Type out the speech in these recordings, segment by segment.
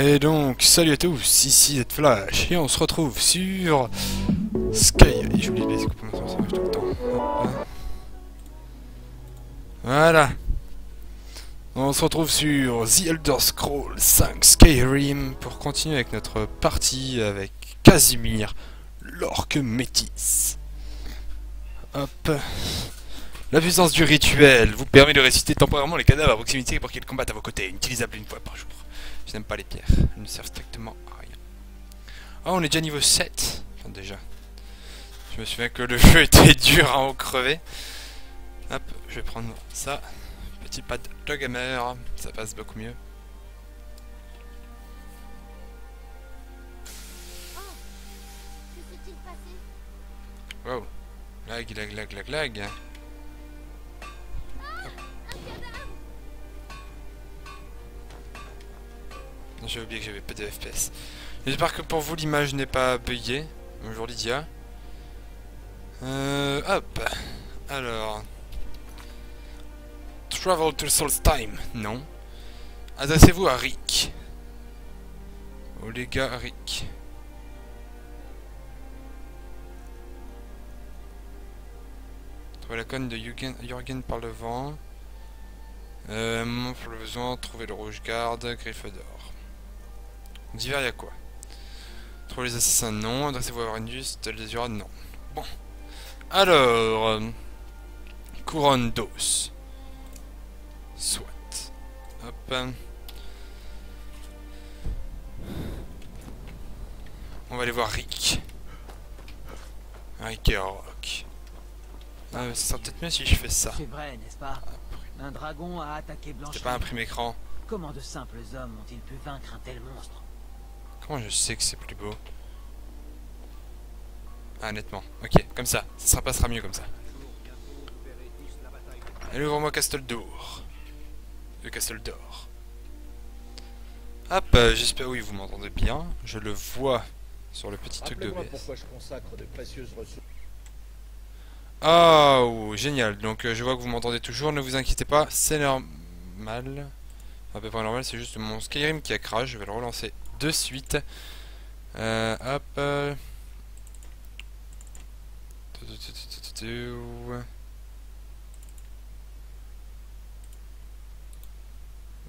Donc salut à tous, ici c'est Flash et on se retrouve sur Sky. Et j'oublie coupements, ça arrive tout le temps. Hop. Voilà. On se retrouve sur The Elder Scrolls 5 Skyrim pour continuer avec notre partie avec Casimir, l'orque métis. Hop. La puissance du rituel vous permet de réciter temporairement les cadavres à proximité pour qu'ils combattent à vos côtés, utilisable une fois par jour. Je n'aime pas les pierres, elles ne servent strictement à rien. Ah, on est déjà niveau 7 Enfin, déjà. Je me souviens que le jeu était dur à en crever. Hop, je vais prendre ça. Petit pad de gamer, ça passe beaucoup mieux. Wow. Lag, lag, lag, lag, lag. J'ai oublié que j'avais pas de FPS. J'espère que pour vous l'image n'est pas buggée. Bonjour Lydia. Euh, hop. Alors. Travel to Solstheim. Non. Adressez-vous à Rick. Au les gars Rick. Trouvez la conne de Jürgen, par le vent. Euh, pour le besoin, trouver le rouge garde, griffe d'or. Divers, il y a quoi Trouver les assassins, non. Adressez-vous à Varendus, tel des non. Bon. Alors... Euh, couronne d'os. Soit. Hop. On va aller voir Rick. Rick et Rock. Ah, ça sera peut-être mieux si je fais ça. C'est vrai, n'est-ce pas? Un dragon a attaqué Blanche. C'est pas un prime écran. Comment de simples hommes ont-ils pu vaincre un tel monstre? Comment je sais que c'est plus beau Ah, nettement. Ok, comme ça. Ça passera mieux comme ça. Allez, ouvre-moi Castle d'Or. Le Castle d'Or. Hop, euh, j'espère, oui, vous m'entendez bien. Je le vois sur le petit truc de pourquoi je consacre de précieuses ressources. Oh, génial. Donc, euh, je vois que vous m'entendez toujours. Ne vous inquiétez pas, c'est normal. À peu près normal, c'est juste mon Skyrim qui a crash. Je vais le relancer de suite. Euh, hop. euh.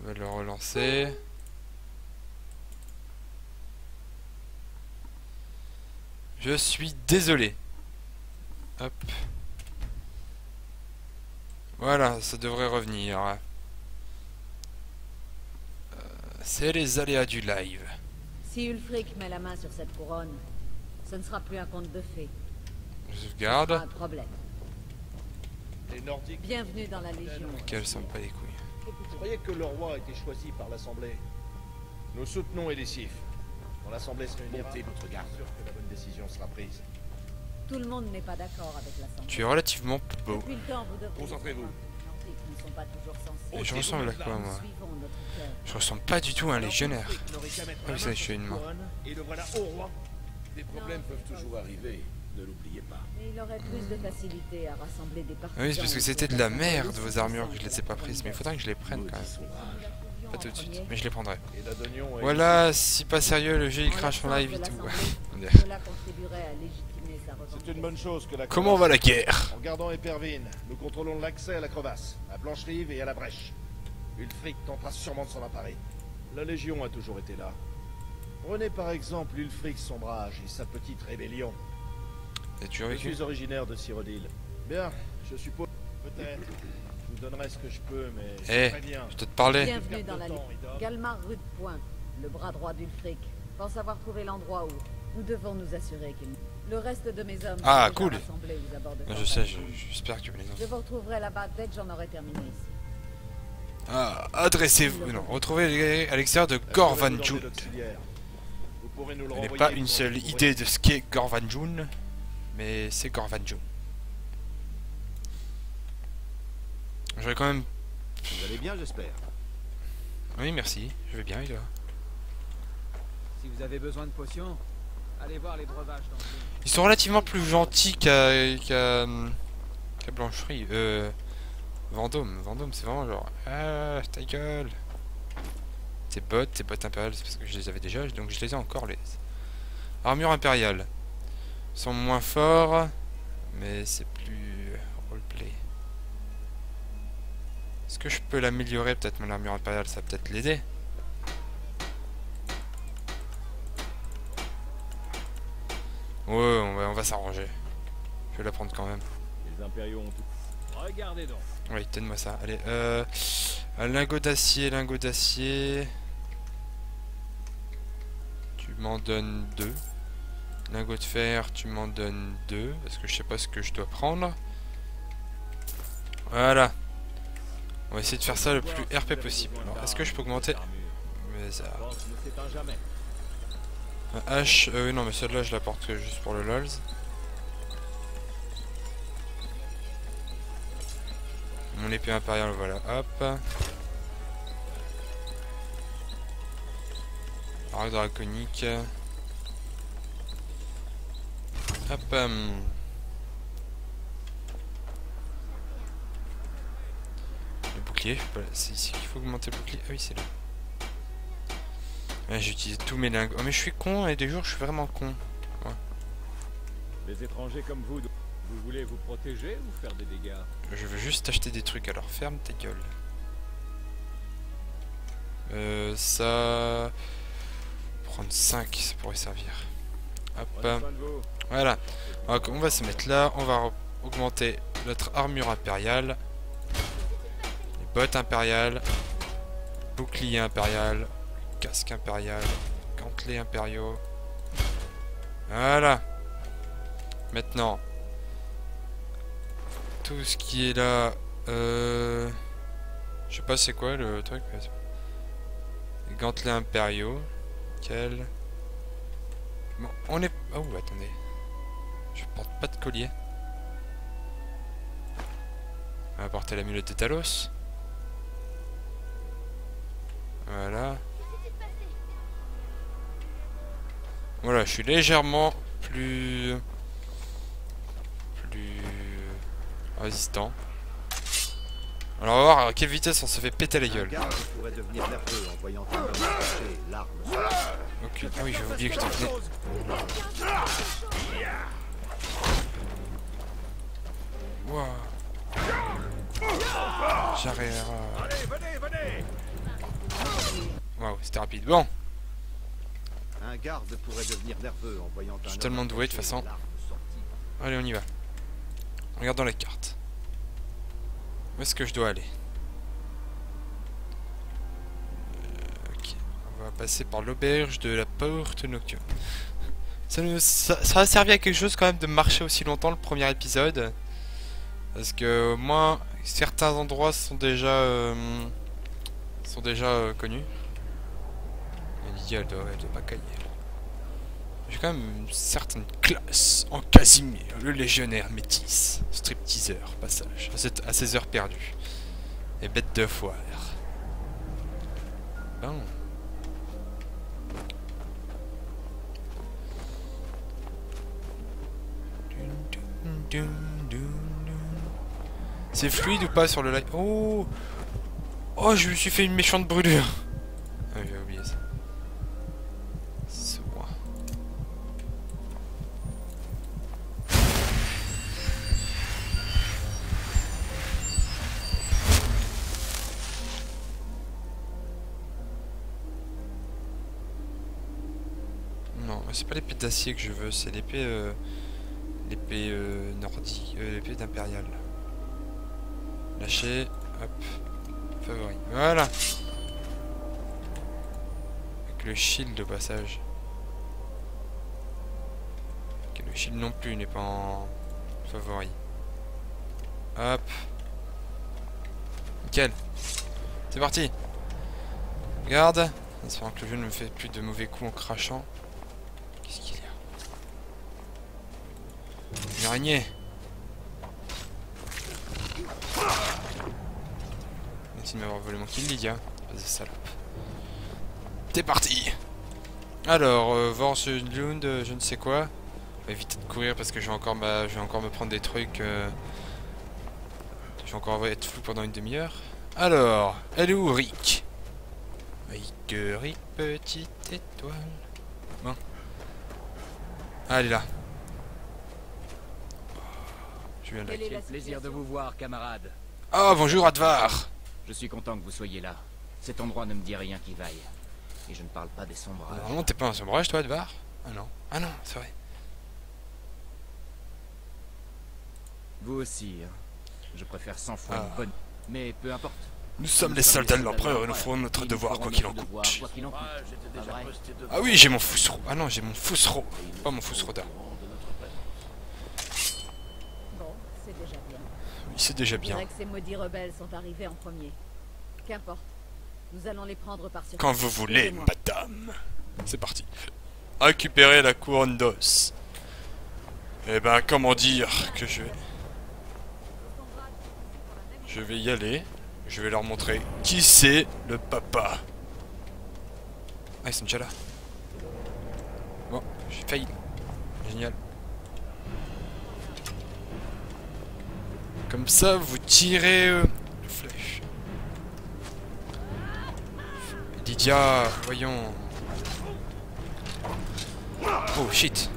On va le relancer. Je suis désolé. Hop. Voilà, ça devrait revenir. Euh, C'est les aléas du live. Si Ulfric met la main sur cette couronne, ce ne sera plus un conte de fées. Je sera un problème. Les Nordiques. Bienvenue dans la Légion. Qu'elles sont pas les couilles. Vous croyez que le roi a été choisi par l'Assemblée Nous soutenons Elisif. Quand l'Assemblée se réunira, Montez votre garde. sûr que la bonne décision sera prise. Tout le monde n'est pas d'accord avec l'Assemblée. Tu es relativement beau. Concentrez-vous. Et je ressemble à quoi, moi Suivons notre cœur. Je ressemble pas du tout à un légionnaire. Ah oui, ça, je suis une main. couronne, Et le voilà au roi. Des problèmes peuvent toujours arriver, ne l'oubliez pas. Mais il aurait plus de facilité à rassembler des partisans. Ah oui, c'est parce que c'était de la merde vos armures que je les ai pas prises. Mais il faudrait que je les prenne quand même. Pas tout de suite, mais je les prendrai. Voilà, si pas sérieux, le jeu il crash en live et tout. C'est une bonne chose que la Comment va la guerre? En gardant Épervine, nous contrôlons l'accès à la crevasse, à Blancherive et à la brèche. Ulfric tentera sûrement de s'en emparer. La Légion a toujours été là. Prenez par exemple Ulfric son brage et sa petite rébellion. T'as toujours Je suis originaire de Cyrodiil. Bien, je suppose. Peut-être. Je vous donnerai ce que je peux, mais Eh, bien. Je te parler. Bienvenue dans la Légion. Galmar Rudepoint, le bras droit d'Ulfric, pense avoir trouvé l'endroit où nous devons nous assurer qu'il... Le reste de mes hommes Ah, cool. rassemblés aux abords de Je sais, je- j'espère que tu me les Je vous retrouverai là-bas dès que j'en aurai terminé ici. Ah, adressez-vous. Non, retrouvez à l'extérieur de Gorvanjun. Vous pourrez nous le Ce n'est renvoyer pas une le seule idée de ce qu'est Gorvanjun, mais c'est Gorvanjun. J'aurais quand même... Vous allez bien, j'espère. Oui, merci, je vais bien, et toi? Si vous avez besoin de potions, allez voir les breuvages dans le... Ils sont relativement plus gentils qu'à... qu'à... Blancherie. Euh... Vendôme, Vendôme, c'est vraiment genre... Ah, ta gueule Tes bottes, tes bottes impériales, c'est parce que je les avais déjà, donc je les ai encore les. Armure impériale. Ils sont moins forts, mais c'est plus roleplay. Est-ce que je peux l'améliorer peut-être mon armure impériale, ça va peut-être l'aider? Ouais, on va, on va s'arranger. Je vais la prendre quand même. Les impériaux ont tout. Regardez donc. Oui, donne-moi ça. Allez, euh, un lingot d'acier, lingot d'acier. Tu m'en donnes deux. Lingot de fer, tu m'en donnes deux. Parce que je sais pas ce que je dois prendre. Voilà. On va essayer de faire ça le plus RP possible. Alors, est-ce que je peux augmenter? Mais ça... H, euh, oui, non mais celle-là je la porte juste pour le LOLs. Mon épée impériale, voilà, hop. Arc draconique. Hop. hum. Le bouclier, c'est ici qu'il faut augmenter le bouclier. Ah oui, c'est là. Ouais, J'utilise tous mes lingots. Oh mais je suis con et des jours je suis vraiment con. Les étrangers comme vous, vous voulez vous protéger ou faire des dégâts Je veux juste acheter des trucs alors ferme ta gueule. Euh, ça... Prendre 5, ça pourrait servir. Hop. Voilà. Donc, on va se mettre là? On va augmenter notre armure impériale. Les bottes impériales. Bouclier impérial. Casque impérial. Gantelets impériaux. Voilà. Maintenant. Tout ce qui est là. Euh... Je sais pas c'est quoi le truc. mais gantelets impériaux. Quel? Bon, on est... Oh, attendez. Je porte pas de collier. On va porter l'amulette de Talos. Voilà. Voilà, je suis légèrement plus... plus... résistant. Alors on va voir à quelle vitesse on se fait péter la gueule. Ok. Ah oui, j'ai oublié que je t'en Wow. J'arrive. Venez Waouh, c'était rapide. Bon, Un garde pourrait devenir nerveux en voyant un suis tellement doué, de toute façon. allez, on y va. Regardons la carte. Où est-ce que je dois aller Euh, Ok, on va passer par l'auberge de la porte nocturne. Ça, nous, ça, ça a servi à quelque chose quand même de marcher aussi longtemps le premier épisode. Parce que au moins certains endroits sont déjà euh, sont déjà euh, connus. Lydia elle doit, pas cailler. J'ai quand même une certaine classe en Casimir, le légionnaire métis, stripteaseur, passage, à, ses heures perdues. Et bête de foire. C'est fluide ou pas sur le live? Oh Oh, je me suis fait une méchante brûlure pas l'épée d'acier que je veux, c'est l'épée euh, l'épée euh, nordique, euh, l'épée d'impérial. Lâcher, hop, favori. Voilà. Avec le shield au passage. Ok, le shield non plus n'est pas en favori. Hop. Nickel. C'est parti. Regarde. En espérant que le jeu ne me fait plus de mauvais coups en crachant. Qu'est-ce qu'il y a Une araignée. Merci de m'avoir volé mon kill. Vas-y, salope. T'es parti Alors, euh, Lund, euh, je ne sais quoi. On va éviter de courir parce que je vais encore, me prendre des trucs. euh, Je vais encore être flou pendant une demi-heure. Alors, elle est où, Rick? Iguerie, petite étoile. Bon. Ah, elle est là. Je viens de la Quelle est la Plaisir de situation vous voir, camarade. Ah, bonjour Advar Je suis content que vous soyez là. Cet endroit ne me dit rien qui vaille. Et je ne parle pas des sombrages. Normalement, t'es pas un sombrage, toi, Advar? Ah non. Ah non, c'est vrai. Vous aussi, hein. Je préfère 100 fois Ah. une bonne... Mais peu importe. Nous sommes les soldats de l'empereur et nous ferons notre devoir quoi qu'il en coûte. Ah oui, j'ai mon fousseau. Ah non, j'ai mon fousseau. Pas mon fousseroda. de notre présence. Bon, c'est déjà bien. Oui, c'est déjà bien. que ces maudits rebelles sont arrivés en premier. Qu'importe. Nous allons les prendre par surprise. Quand vous voulez, madame. C'est parti. Récupérer la couronne d'os. Eh ben, comment dire que je vais... Je vais y aller. Je vais leur montrer qui c'est le papa. Ah, ils sont déjà là. Bon, j'ai failli. Génial. Comme ça, vous tirez euh, flèche. Lydia, voyons. Oh shit.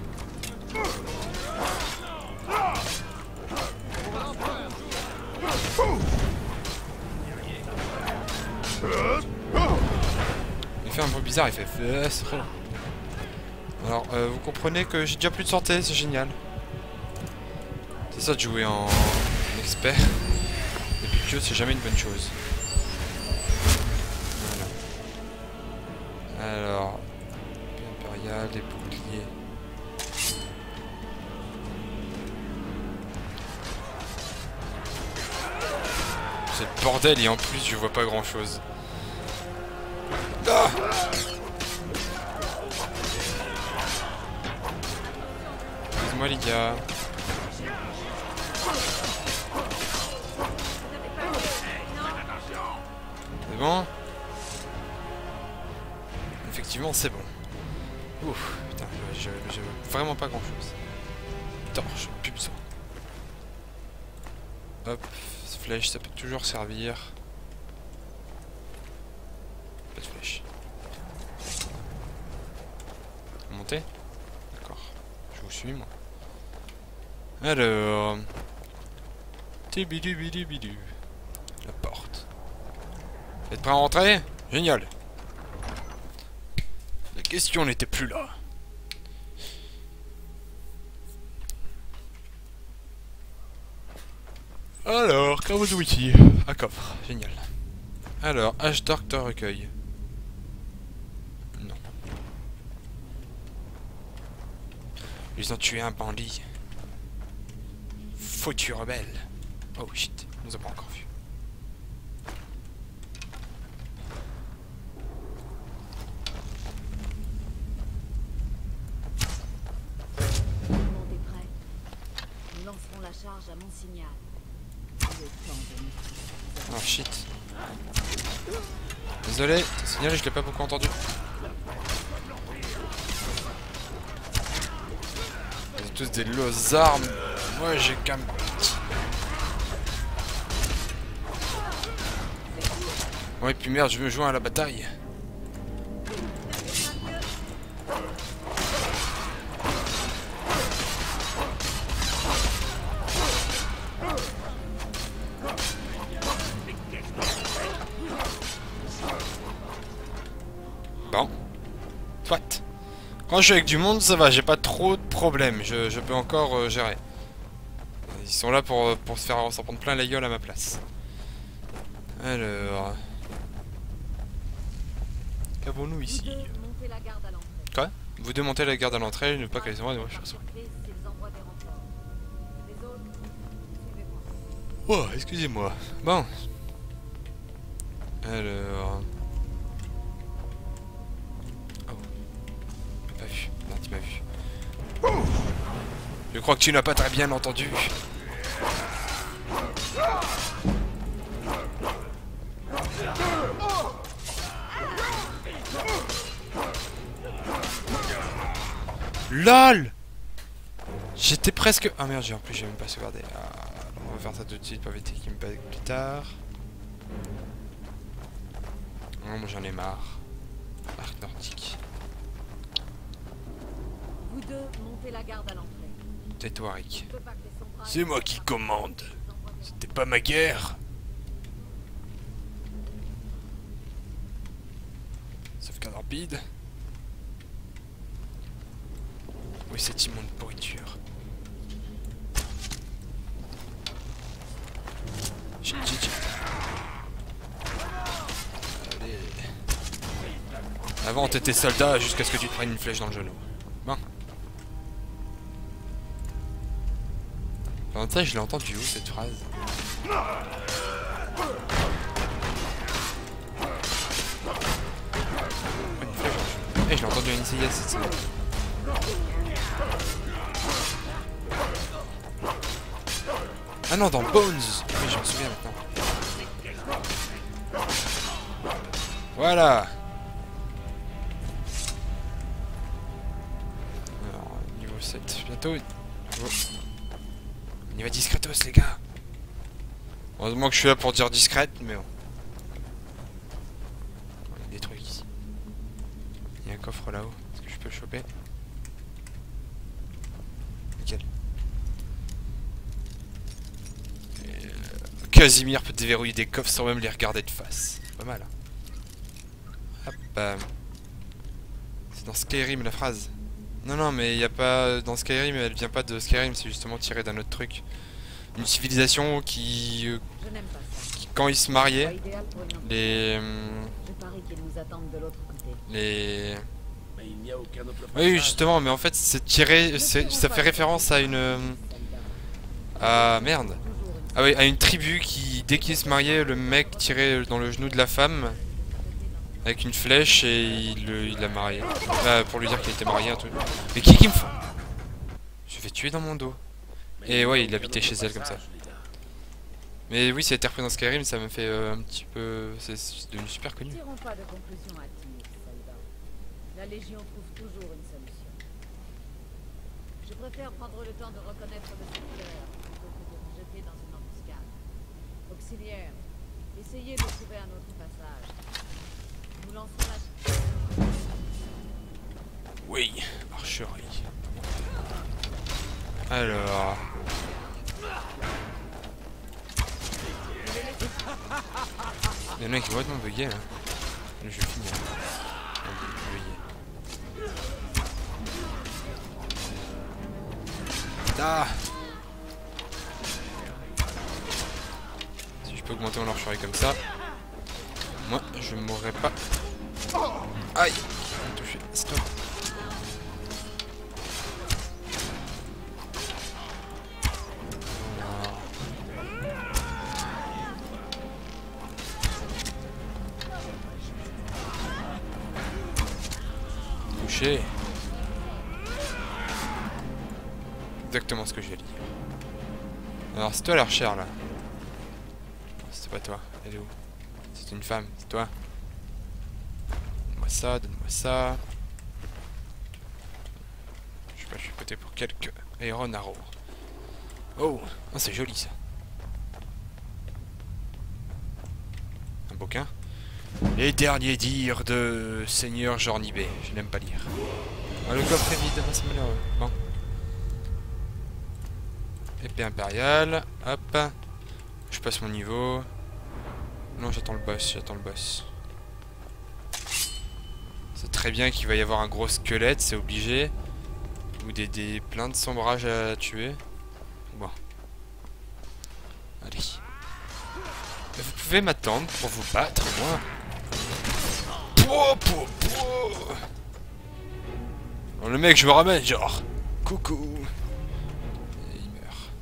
Il fait un bruit bizarre, il fait. Alors, euh, vous comprenez que j'ai déjà plus de santé, c'est génial. C'est ça de jouer en, en expert. Début de jeu, c'est jamais une bonne chose. Voilà. Alors, épée impériale, des boucliers. C'est le bordel et en plus je vois pas grand chose. Ah Excuse-moi les gars. C'est bon Effectivement c'est bon. Ouf, putain, vois vraiment pas grand chose. Torche, plus besoin. Hop, flèche, ça peut toujours servir. Pas de flèche. Monter D'accord. Je vous suis, moi. Alors... Tibidubidubidu. La porte. Vous êtes prêts à rentrer Génial. La question n'était plus là. Alors, qu'avons-nous ici Un coffre, génial. Alors, H Dark te recueille. Non. Ils ont tué un bandit. Foutu rebelle. Oh shit, nous a pas encore charge à mon signal. Oh shit. Désolé, ton signal je l'ai pas beaucoup entendu. Vous êtes tous des lots armes. Moi j'ai qu'un. Ouais puis merde, je veux jouer à la bataille. Quand je suis avec du monde, ça va, j'ai pas trop de problèmes. Je, je peux encore euh, gérer. Ils sont là pour, euh, pour se faire s'en prendre plein la gueule à ma place. Alors. Qu'avons-nous ici. Quoi? Vous démontez la garde à l'entrée, ne pas qu'elle clé s'ils envoient des suivez-moi. Oh, excusez-moi. Bon. Alors. Je crois que tu n'as pas très bien entendu. LOL J'étais presque... Ah merde, J'ai en plus j'ai même pas sauvegardé. Ah, on va faire ça tout de suite pour éviter qu'il me passe plus tard. Non, j'en ai marre. Arc nordique. Vous deux, montez la garde à l'entrée. Rick. Que les sombrages- C'est moi qui commande. C'était pas ma guerre. Sauvegarde rapide. Oui, cette immonde pourriture. Allez. Avant, t'étais soldat jusqu'à ce que tu prennes une flèche dans le genou. En fait, je l'ai entendu où cette phrase. Eh, je l'ai entendu à une CIA cette semaine. Ah non, dans Bones Oui, je souviens maintenant. Voilà Alors, niveau 7, bientôt. On y va discretos, les gars Heureusement que je suis là pour dire discrète, mais bon. Il y a des trucs ici. Il y a un coffre là-haut. Est-ce que je peux le choper? Nickel. Euh, Casimir peut déverrouiller des coffres sans même les regarder de face. Pas mal. hein. Hop. euh, C'est dans Skyrim la phrase. Non, non, mais il n'y a pas. Dans Skyrim, elle vient pas de Skyrim, c'est justement tiré d'un autre truc. Une civilisation qui. euh, Je n'aime pas ça. qui, quand ils se mariaient, les. qu'ils côté. les. Mais il n'y a aucun autre Oui, justement, mais en fait, c'est tiré. c'est- Ça fait référence à une. euh, À. Merde. Ah oui, à une tribu qui, dès qu'il se mariait, le mec tirait dans le genou de la femme avec une flèche et il l'a marié. Ah, pour lui dire qu'il était marié, un truc. Mais qui qui me fait Je vais tuer dans mon dos. Et ouais, il habitait chez elle comme ça. Mais oui, ça a été repris dans Skyrim, ça me fait euh, un petit peu. C'est devenu super connu. La Légion trouve toujours une solution. Je préfère prendre le temps de reconnaître le secteur plutôt que de me jeter dans une embuscade. Auxiliaire, essayez de trouver un autre passage. Oui, archerie. Alors. Il y en a qui vont complètement bugué là. Je vais finir. Ah Si je peux augmenter mon archerie comme ça, moi je mourrai pas. Aïe touché. Stop. Touché. Exactement ce que j'ai dit. Alors c'est toi l'archère là. C'était pas toi. Elle est où? C'est une femme, c'est toi. Donne-moi ça, donne-moi ça. Je sais pas, je suis côté pour quelques Iron Arrow. Oh, ah, c'est joli ça. Un bouquin? Les derniers dires de Seigneur Jornibé. Je n'aime pas lire. Ah, le coffre est vide, c'est malheureux. Bon. Épée impériale. Hop. Je passe mon niveau. Non, j'attends le boss, j'attends le boss. C'est très bien qu'il va y avoir un gros squelette, c'est obligé. Ou des, des plein de sombrages à tuer. Bon. Allez. Vous pouvez m'attendre pour vous battre, moi. Pouah, pouah. Alors, le mec, je me ramène, genre. Coucou. Et il meurt.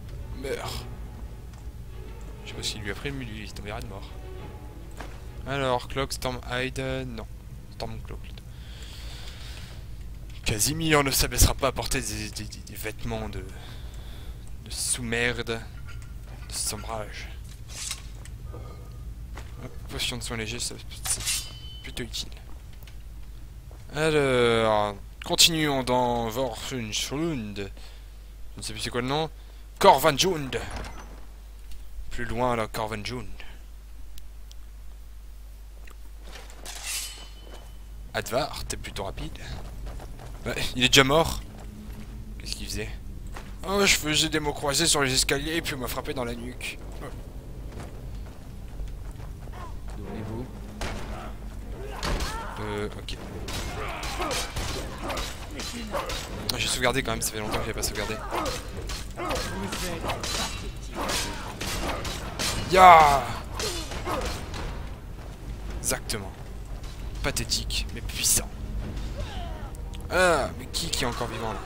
Meurt. Je sais pas s'il lui a pris le milieu, il tombé de mort. Alors, Cloak, Storm Hide, non. Storm Cloak. Casimir ne s'abaissera pas à porter des, vêtements de, de sous-merde, de sombrage. Potion de soins légers, ça- c'est plutôt utile. Alors, continuons dans Vorsunschlund. Je ne sais plus c'est quoi le nom. Korvanjund. Plus loin, là, Korvanjund. Advar, t'es plutôt rapide. Ouais, il est déjà mort. faisait? Oh, je faisais des mots croisés sur les escaliers et puis on m'a frappé dans la nuque. Donnez-vous. Euh, ok. Ah, J'ai sauvegardé quand même, ça fait longtemps que j'ai pas sauvegardé. Ya Exactement. Pathétique, mais puissant. Ah, mais qui qui est encore vivant là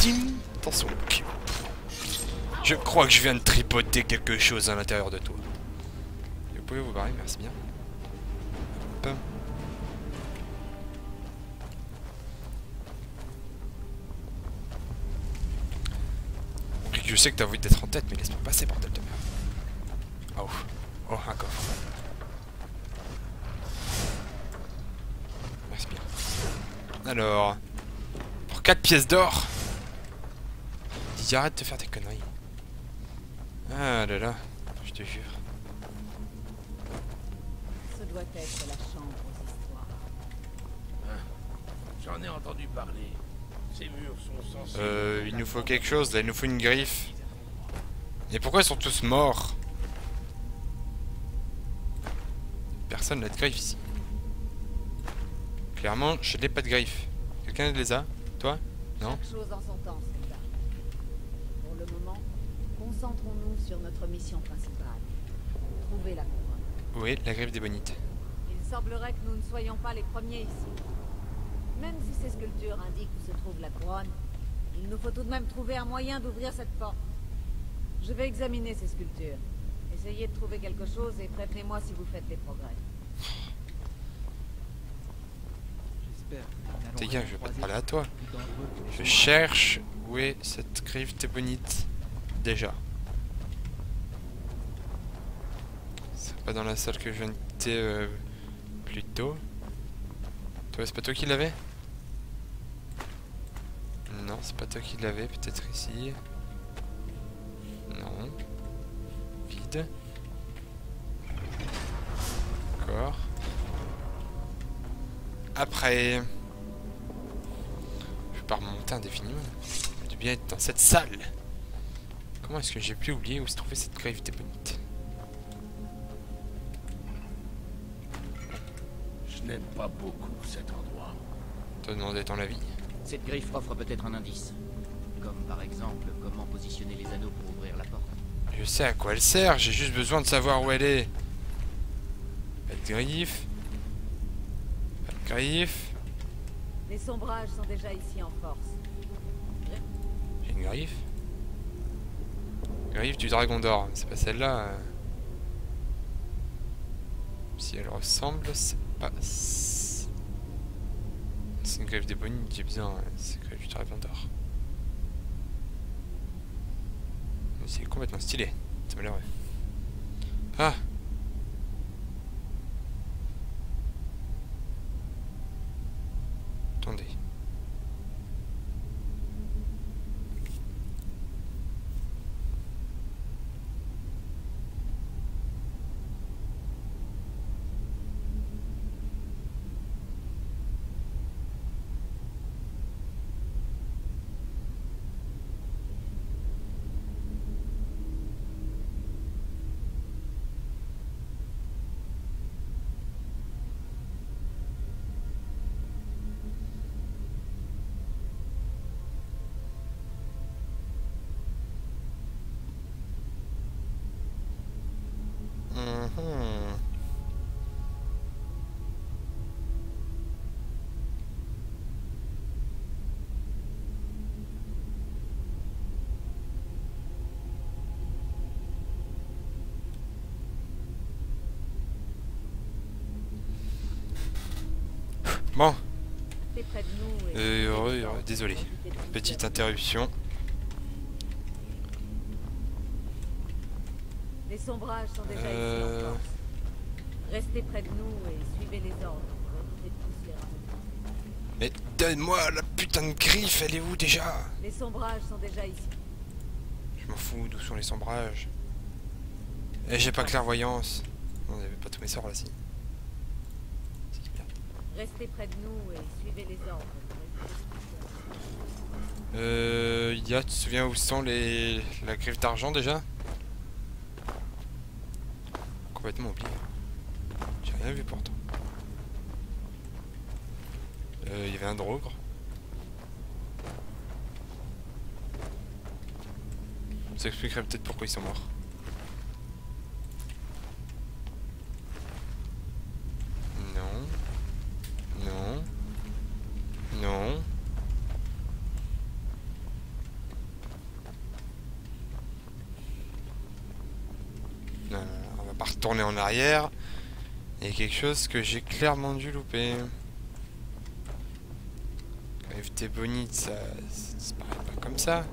Tim Attention. Je crois que je viens de tripoter quelque chose à l'intérieur de toi. Vous pouvez vous barrer, merci bien. Hop. Je sais que t'as envie d'être en tête, mais laisse-moi passer, bordel de Alors, pour 4 pièces d'or. Dis, arrête de faire des conneries. Ah là là, je te jure. Ce doit être la chambre aux histoires. J'en ai entendu parler. Ces murs sont. Euh, il nous faut quelque chose, là, il nous faut une griffe. Et pourquoi ils sont tous morts? Personne n'a de griffe ici. Clairement, je n'ai pas de griffe. Quelqu'un les a Toi Non Chaque chose en son temps, soldat. Pour le moment, concentrons-nous sur notre mission principale. Trouver la couronne. Oui, la griffe des bonites. Il semblerait que nous ne soyons pas les premiers ici. Même si ces sculptures indiquent où se trouve la couronne, il nous faut tout de même trouver un moyen d'ouvrir cette porte. Je vais examiner ces sculptures. Essayez de trouver quelque chose et prévenez-moi si vous faites des progrès. Rien je vais pas te parler à toi. Je cherche où est cette griffe des bonites. Déjà. C'est pas dans la salle que je viens de quitter euh, plus tôt. Toi, c'est pas toi qui l'avais? Non, c'est pas toi qui l'avais, peut-être ici. Non. Après. Je vais pas remonter indéfiniment. Je dois bien être dans cette salle. Comment est-ce que j'ai pu oublier où se trouvait cette griffe des bonites? Je n'aime pas beaucoup cet endroit. Te demander ton avis. Cette griffe offre peut-être un indice. Comme par exemple, comment positionner les anneaux pour ouvrir la porte. Je sais à quoi elle sert, j'ai juste besoin de savoir où elle est. Pas de griffe. Griffe. Les sombrages sont déjà ici en force. J'ai une griffe. Griffe du dragon d'or, c'est pas celle-là. euh. Si elle ressemble, c'est pas. C'est une griffe des bonites, j'ai besoin. ouais, C'est une griffe du dragon d'or. Mais C'est complètement stylé. Ça m'a l'air. ouais. Ah Attendez. Bon, nous et... euh, désolé. Petite interruption. Les sombrages sont déjà Euh. ici en force. Restez près de nous et suivez les ordres pour éviter de. Mais donne-moi la putain de griffe, elle est où déjà? Les sombrages sont déjà ici. Je m'en fous, d'où sont les sombrages Et j'ai pas clairvoyance. On avait pas tous mes sorts là, si. Restez près de nous et suivez les ordres. Euh, Ida, tu te souviens où sont les la griffe d'argent déjà? Complètement oublié. J'ai rien vu pourtant. Euh, il y avait un drogre. Ça expliquerait peut-être pourquoi ils sont morts. Non. Non. Non. Non, non, non, on va pas retourner en arrière. Il y a quelque chose que j'ai clairement dû louper. FT Bonite, ça, ça disparaît pas comme ça.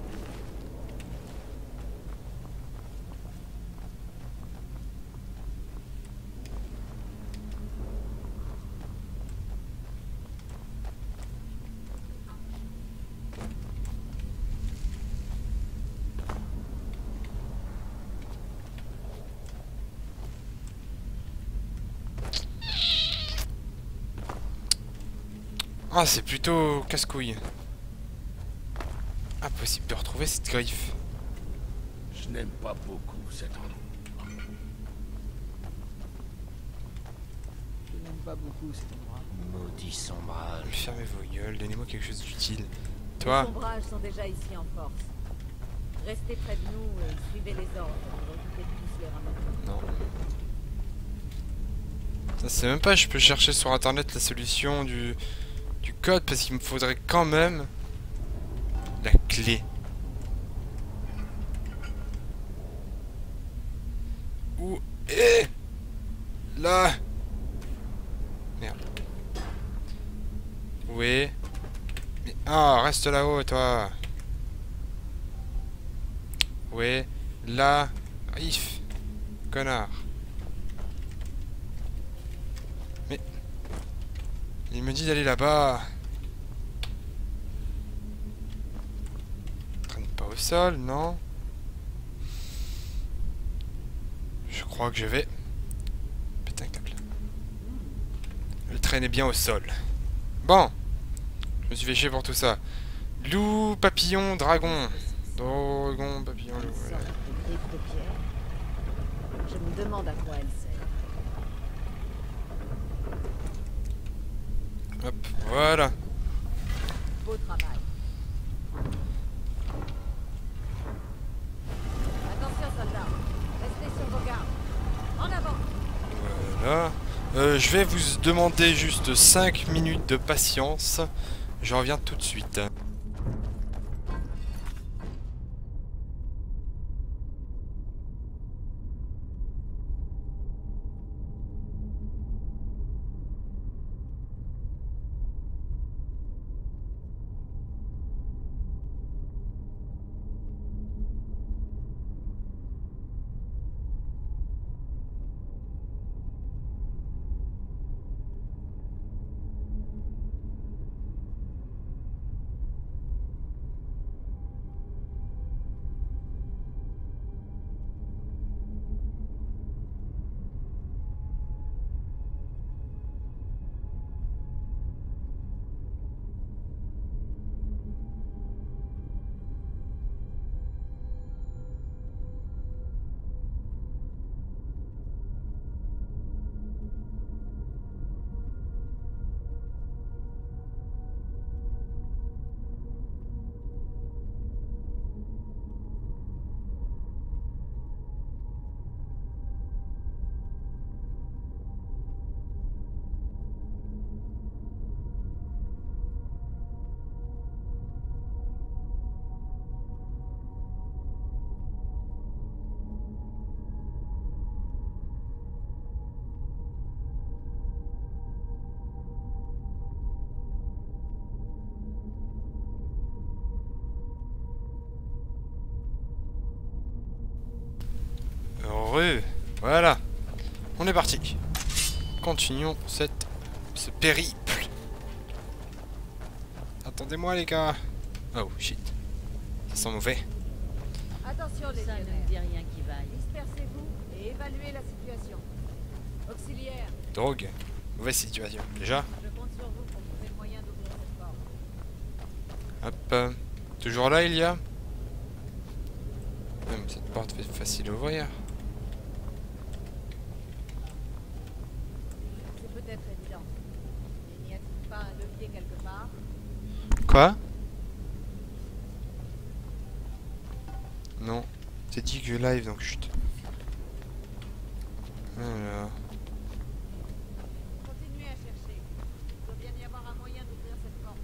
Ah, c'est plutôt casse-couille. Impossible de retrouver cette griffe. Je n'aime pas beaucoup cet endroit. Je n'aime pas beaucoup cet endroit. Maudit sombrage. Fermez vos gueules, donnez-moi quelque chose d'utile. Les Toi sombrages sont déjà ici en force. Restez près de nous et suivez les ordres. Les. Non. Ça c'est même pas, je peux chercher sur internet la solution du, du code parce qu'il me faudrait quand même la clé. Où est la Merde. Où est Mais ah, reste là-haut toi. Où est la If Connard. Mais... Il me dit d'aller là-bas. Traîne pas au sol, non Je crois que je vais... Un câble. Elle traînait bien au sol. Bon. Je me suis fait chier pour tout ça. Loup, papillon, dragon. Dragon, papillon, loup. Je me demande à quoi elle sert. Hop, voilà. Beau travail. Attention, soldats. Restez sur vos gardes. En avant. Voilà. Euh, je vais vous demander juste 5 minutes de patience. Je reviens tout de suite. Voilà. On est parti. Continuons cette, ce périple. Attendez-moi, les gars. Oh, shit. Ça sent mauvais. Attention, les Ça ne dit rien qui vaille. Dispersez-vous et évaluez la situation. Auxiliaire. Drogue. Mauvaise situation. Déjà Je compte sur vous pour trouver le moyen d'ouvrir cette porte. Hop. Toujours là, il y a Même cette porte fait facile à ouvrir. Que live, donc chut. Alors. Continuez à chercher. Il doit bien y avoir un moyen d'ouvrir cette porte.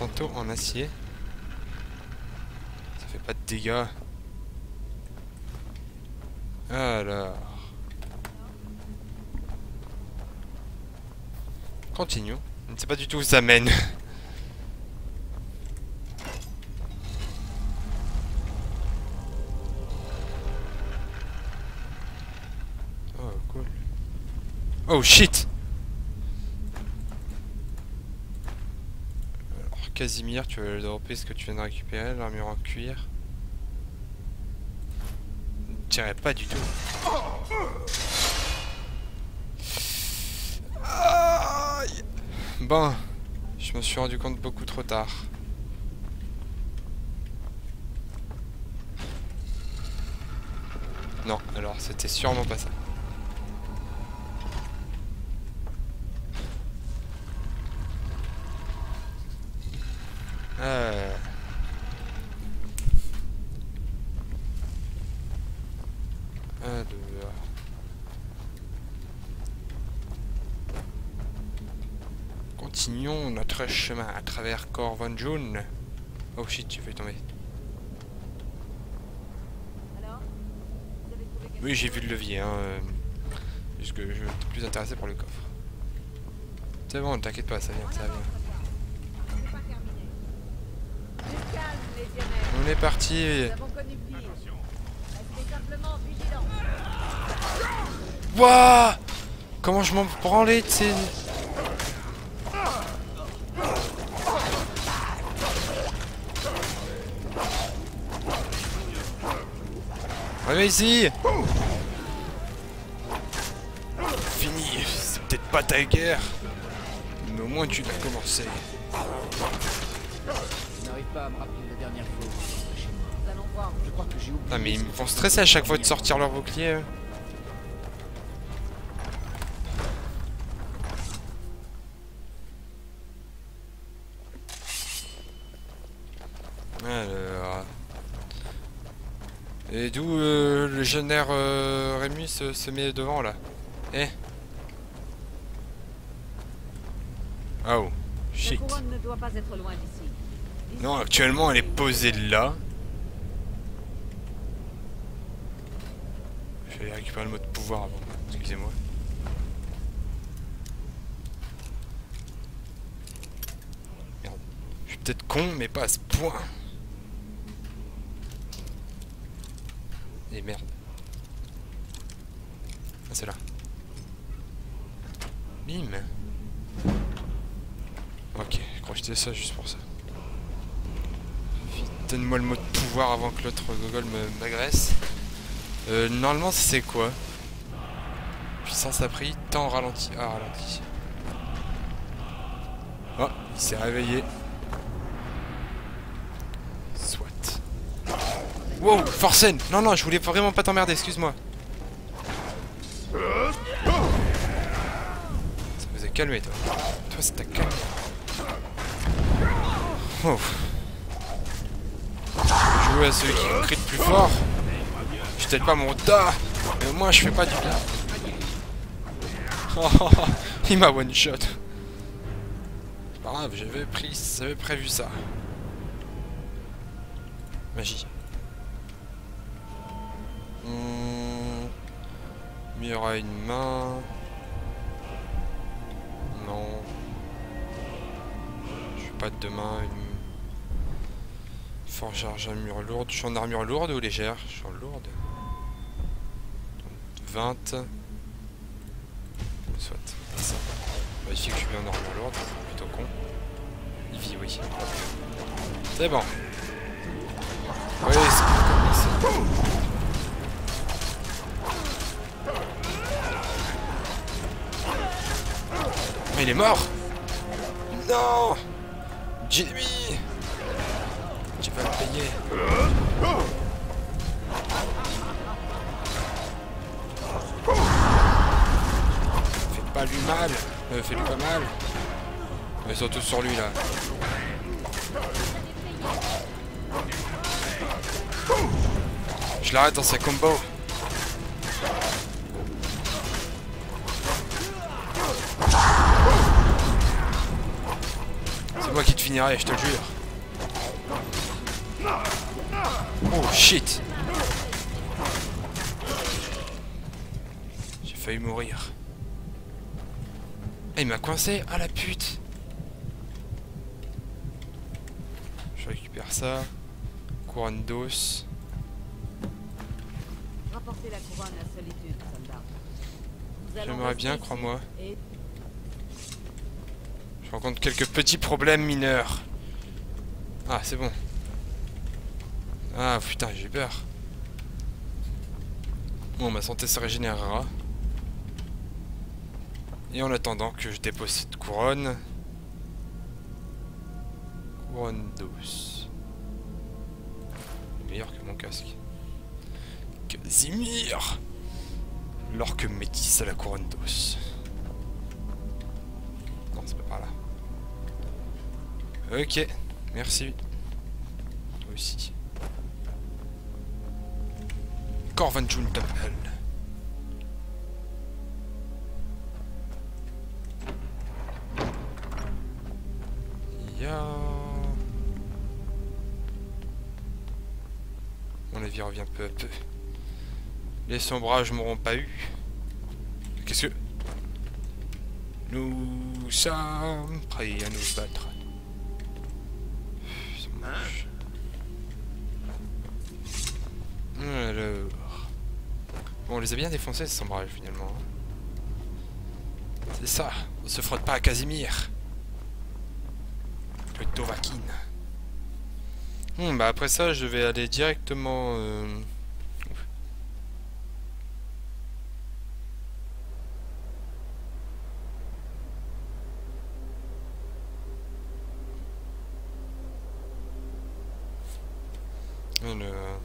Tantôt en acier. Ça fait pas de dégâts. Alors. Continuons. Je ne sais pas du tout où ça mène. Oh shit! Alors, Casimir, tu vas dropper ce que tu viens de récupérer, l'armure en cuir. Je dirais pas du tout. Aïe. Bon, je me suis rendu compte beaucoup trop tard. Non, alors c'était sûrement pas ça. Euh. Alors. Continuons notre chemin à travers Corvan Jaune. Oh shit, tu fais tomber. Alors Oui, j'ai vu le levier, hein. euh, que je suis plus intéressé par le coffre. C'est bon, t'inquiète pas, ça vient, ça vient. On est parti. Wouah Comment je m'en branlais, tu sais Reviens ici Fini, c'est peut-être pas ta guerre, mais au moins tu l'as commencé. N'arrive pas à me rappeler la dernière fois. Ah mais ils me font stresser à chaque fois de sortir leur bouclier. eux. Légionnaire euh, Rémus se, se met devant là Eh Oh, La shit. couronne ne doit pas être loin d'ici. D'ici, Non, actuellement elle est posée là. Je vais aller récupérer le mot de pouvoir avant. Excusez-moi. Merde. Je suis peut-être con, mais pas à ce point. Et merde. Ah, c'est là. Bim. C'était ça juste pour ça. Donne-moi le mot de pouvoir avant que l'autre gogol me m'agresse. Euh, normalement, c'est quoi? Puissance appris, temps ralenti. Ah, ralenti. Oh, il s'est réveillé. Soit. Wow, Forsen Non, non, je voulais vraiment pas t'emmerder, excuse-moi. Ça vous a calmé, toi. Toi, c'est ta calme. Oh. Jouer à celui qui crie le plus fort. Je t'aide pas mon tas, mais au moins je fais pas du bien. Oh, oh, oh, il m'a one shot. Pas grave, j'avais pris, j'avais prévu ça. Magie. Hmm. Il y aura une main. Non. Je suis pas de deux mains. Une... Forgeage armure lourde. Je suis en armure lourde ou légère? Je suis en lourde. 20. Soit. Ça. Vérifier que je suis bien en armure lourde. c'est Plutôt con. Il vit, oui. C'est bon. Oui, c'est bon. Mais il est mort Non Jimmy Payer. Fais pas lui mal. Euh, Fais-lui pas mal. Mais surtout sur lui là. Je l'arrête dans sa combo. C'est moi qui te finirai, je te jure. Oh shit J'ai failli mourir. Ah, il m'a coincé Ah la pute Je récupère ça. Couronne d'os. J'aimerais bien, crois-moi. Je rencontre quelques petits problèmes mineurs. Ah, c'est bon. Ah, putain, j'ai peur. Bon, ma santé se régénérera. Et en attendant que je dépose cette couronne... Couronne d'os. Meilleur que mon casque. Casimir L'orque métisse à la couronne d'os. Non, c'est pas par là. Ok, merci. Toi aussi. Corvan Temple. Mon avis revient peu à peu. Les sombrages m'auront pas eu. Qu'est-ce que... Nous sommes prêts à nous battre? Alors... Bon, on les a bien défoncés, ces sombrages, finalement. hein. C'est ça, on se frotte pas à Casimir. Le Dovahkiin. Bon, bah après ça, je vais aller directement... euh, Alors...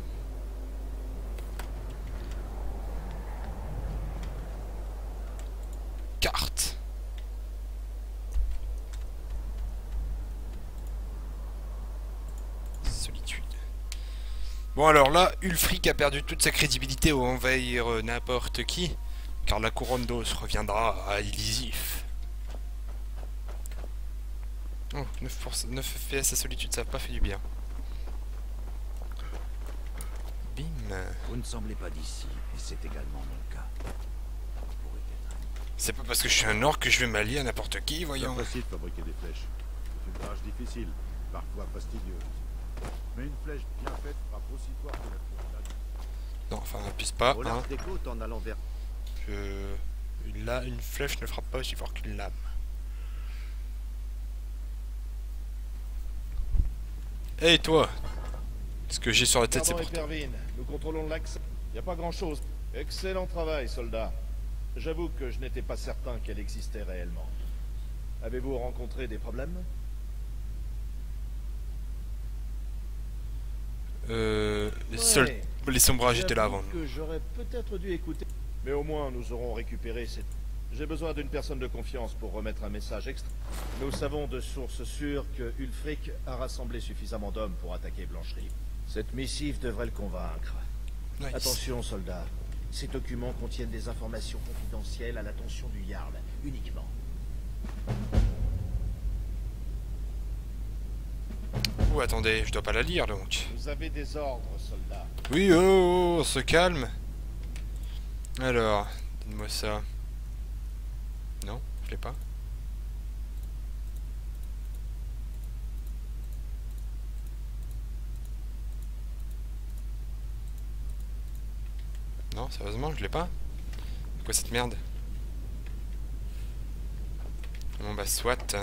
Carte. Solitude. Bon alors là, Ulfric a perdu toute sa crédibilité au envahir euh, n'importe qui, car la couronne d'os reviendra à Ilisif. Oh, 9%, 9 FPS à solitude, ça a pas fait du bien. Bim. Vous ne semblez pas d'ici, et c'est également mon cas. Vous pourrez être un C'est pas parce que je suis un orc que je vais m'allier à n'importe qui, voyons. pas facile de fabriquer des flèches. C'est une tâche difficile, parfois fastidieuse. Mais une flèche bien faite frappe aussi fort que la flèche Non, enfin, n'abuse pas, hein. large des côtes en allant vers... Je... Une, flèche ne frappe pas aussi fort qu'une lame. Hey toi Ce que j'ai sur la tête, c'est Pardon, pour toi. Hypervine, nous contrôlons l'accès. Il n'y a pas grand-chose. Excellent travail, soldat. J'avoue que je n'étais pas certain qu'elle existait réellement. Avez-vous rencontré des problèmes? Euh... Les, Ouais. seuls... les sombrages étaient là avant. j'aurais peut-être dû écouter. Mais au moins, nous aurons récupéré cette... J'ai besoin d'une personne de confiance pour remettre un message extra. Nous savons de sources sûres que Ulfric a rassemblé suffisamment d'hommes pour attaquer Blancherie. Cette missive devrait le convaincre. Nice. Attention, soldats. Ces documents contiennent des informations confidentielles à l'attention du Jarl, uniquement. Ouh, attendez, je dois pas la lire donc. Vous avez des ordres, soldats. Oui, oh, oh, on se calme. Alors, dites-moi ça. Non, je l'ai pas. Non, sérieusement, je l'ai pas. C'est quoi cette merde Bon bah soit.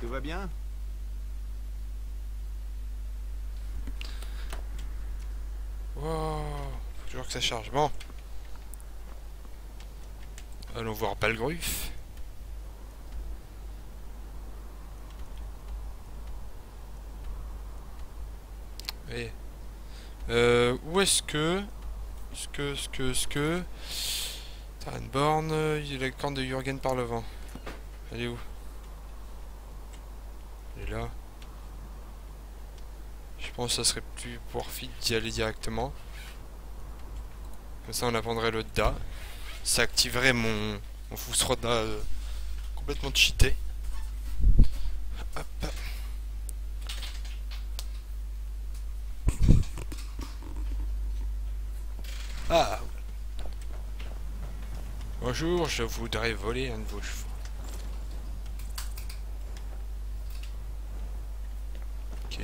Tout va bien Wow, faut toujours que ça charge. Bon. Allons voir Balgruf. Euh, où est-ce que ce que ce que ce que Tarenborn, la corne de Jürgen par le vent. Elle est où? Elle est là. Je pense que ça serait plus pour fit d'y aller directement. Comme ça on apprendrait le DA. Ça activerait mon, mon euh, complètement cheaté. Hop. Ah Bonjour, je voudrais voler un de vos chevaux. Ok.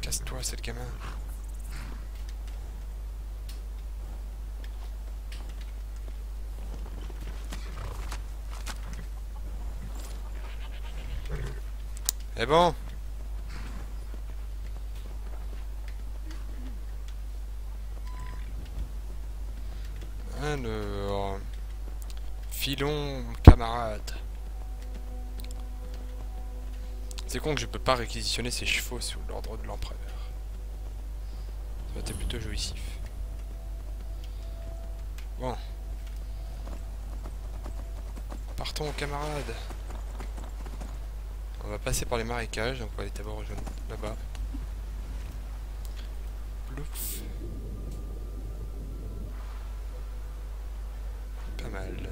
Casse-toi, c'est le gamin. Eh bon? Alors... Filon, camarade. C'est con que je peux pas réquisitionner ces chevaux sous l'ordre de l'empereur. Ça aurait été plutôt jouissif. Bon. Partons, camarade. On va passer par les marécages, donc on va aller d'abord rejoindre là-bas. Pas mal.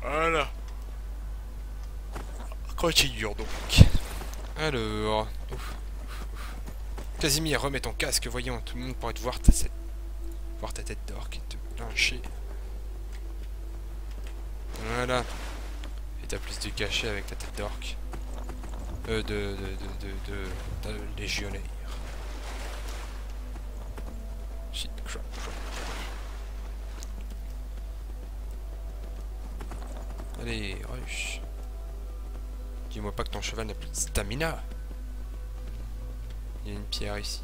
Voilà. Continuons donc. Alors. Ouf, ouf, ouf. Casimir, remets ton casque, voyons, tout le monde pourrait te voir voir ta tête d'or qui te lyncher. Voilà. Et t'as plus de cachet avec ta tête d'orque. Euh, de, de, de, de, de, de légionnaire. Shit, crap, crap. Allez, rush. Dis-moi pas que ton cheval n'a plus de stamina. Il y a une pierre ici.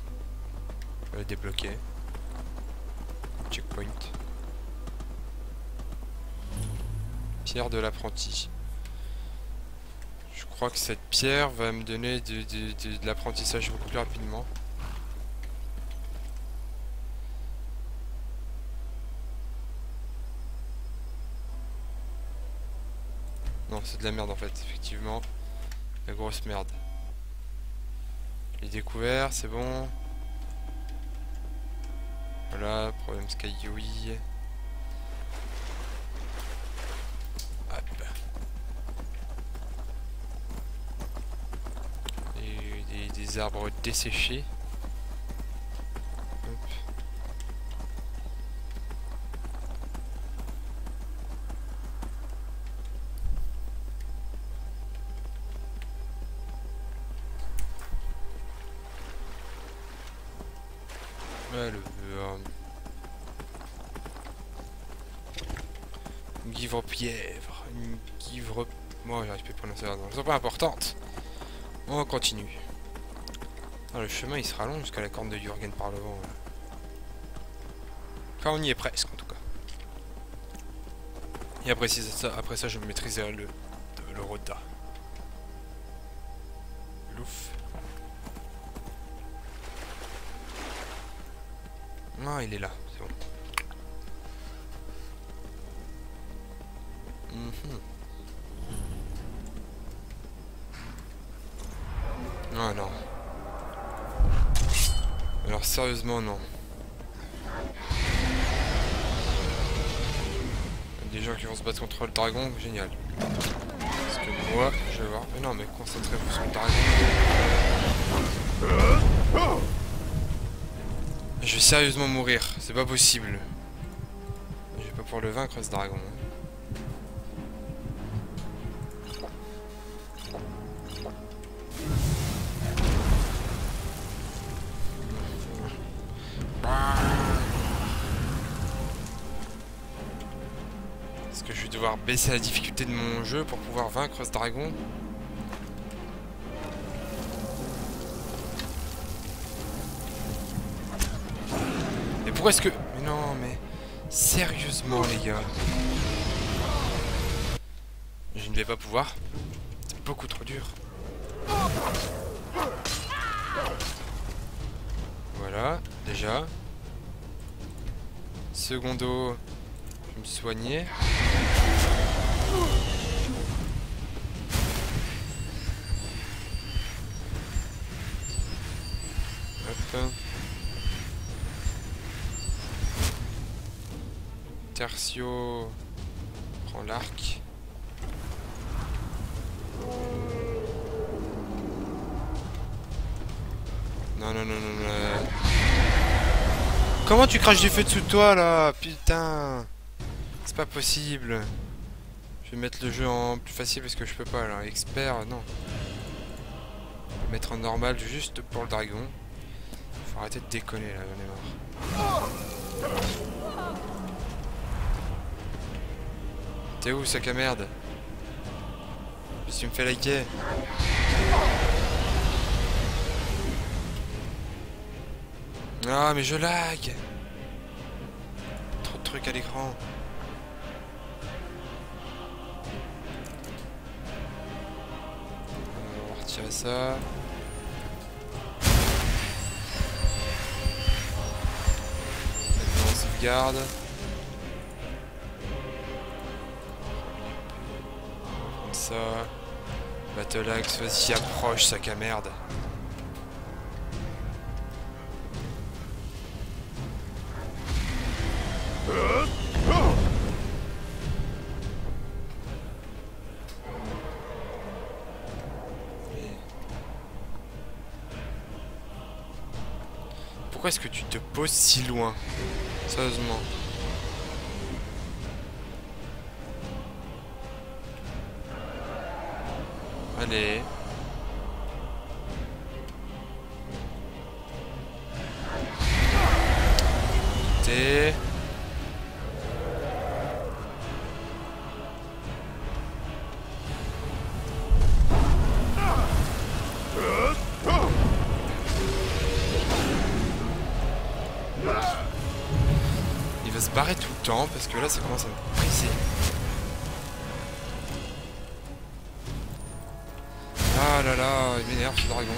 Je vais la débloquer. Checkpoint. Pierre de l'apprenti. Je crois que cette pierre va me donner de, l'apprentissage beaucoup plus rapidement. Non, c'est de la merde en fait, effectivement. La grosse merde. Les découvert, c'est bon. Problème Skyui. Hop. Et des arbres desséchés. C'est pas importante. On continue. Ah, le chemin il sera long jusqu'à la corne de Jürgen par le vent. Enfin, on y est presque en tout cas. Et après ça, après ça je maîtriserai le, Alors sérieusement non. Des gens qui vont se battre contre le dragon, génial. Parce que moi, je vais voir. Mais non, mais concentrez-vous sur le dragon. Je vais sérieusement mourir, c'est pas possible. Je vais pas pouvoir le vaincre ce dragon. Devoir baisser la difficulté de mon jeu pour pouvoir vaincre ce dragon Mais pourquoi est-ce que... Mais non, mais... Sérieusement, les gars. Je ne vais pas pouvoir. C'est beaucoup trop dur. Voilà, déjà. Secondo, je vais me soigner. Tertio prend l'arc. Non, non, non, non, non. Comment tu craches du feu dessous de toi là? Putain C'est pas possible. Je vais mettre le jeu en plus facile parce que je peux pas là. Expert, non. Je vais mettre en normal juste pour le dragon. Faut arrêter de déconner là, j'en ai marre. T'es où sac à merde? Tu me fais liker? Ah mais je lag Trop de trucs à l'écran. Ça. On sauvegarde. Comme ça. Battle Axe, vas-y approche sac à merde. Poses si loin Sérieusement. Allez. Là ça commence à me briser. Ah là là, il m'énerve ce dragon.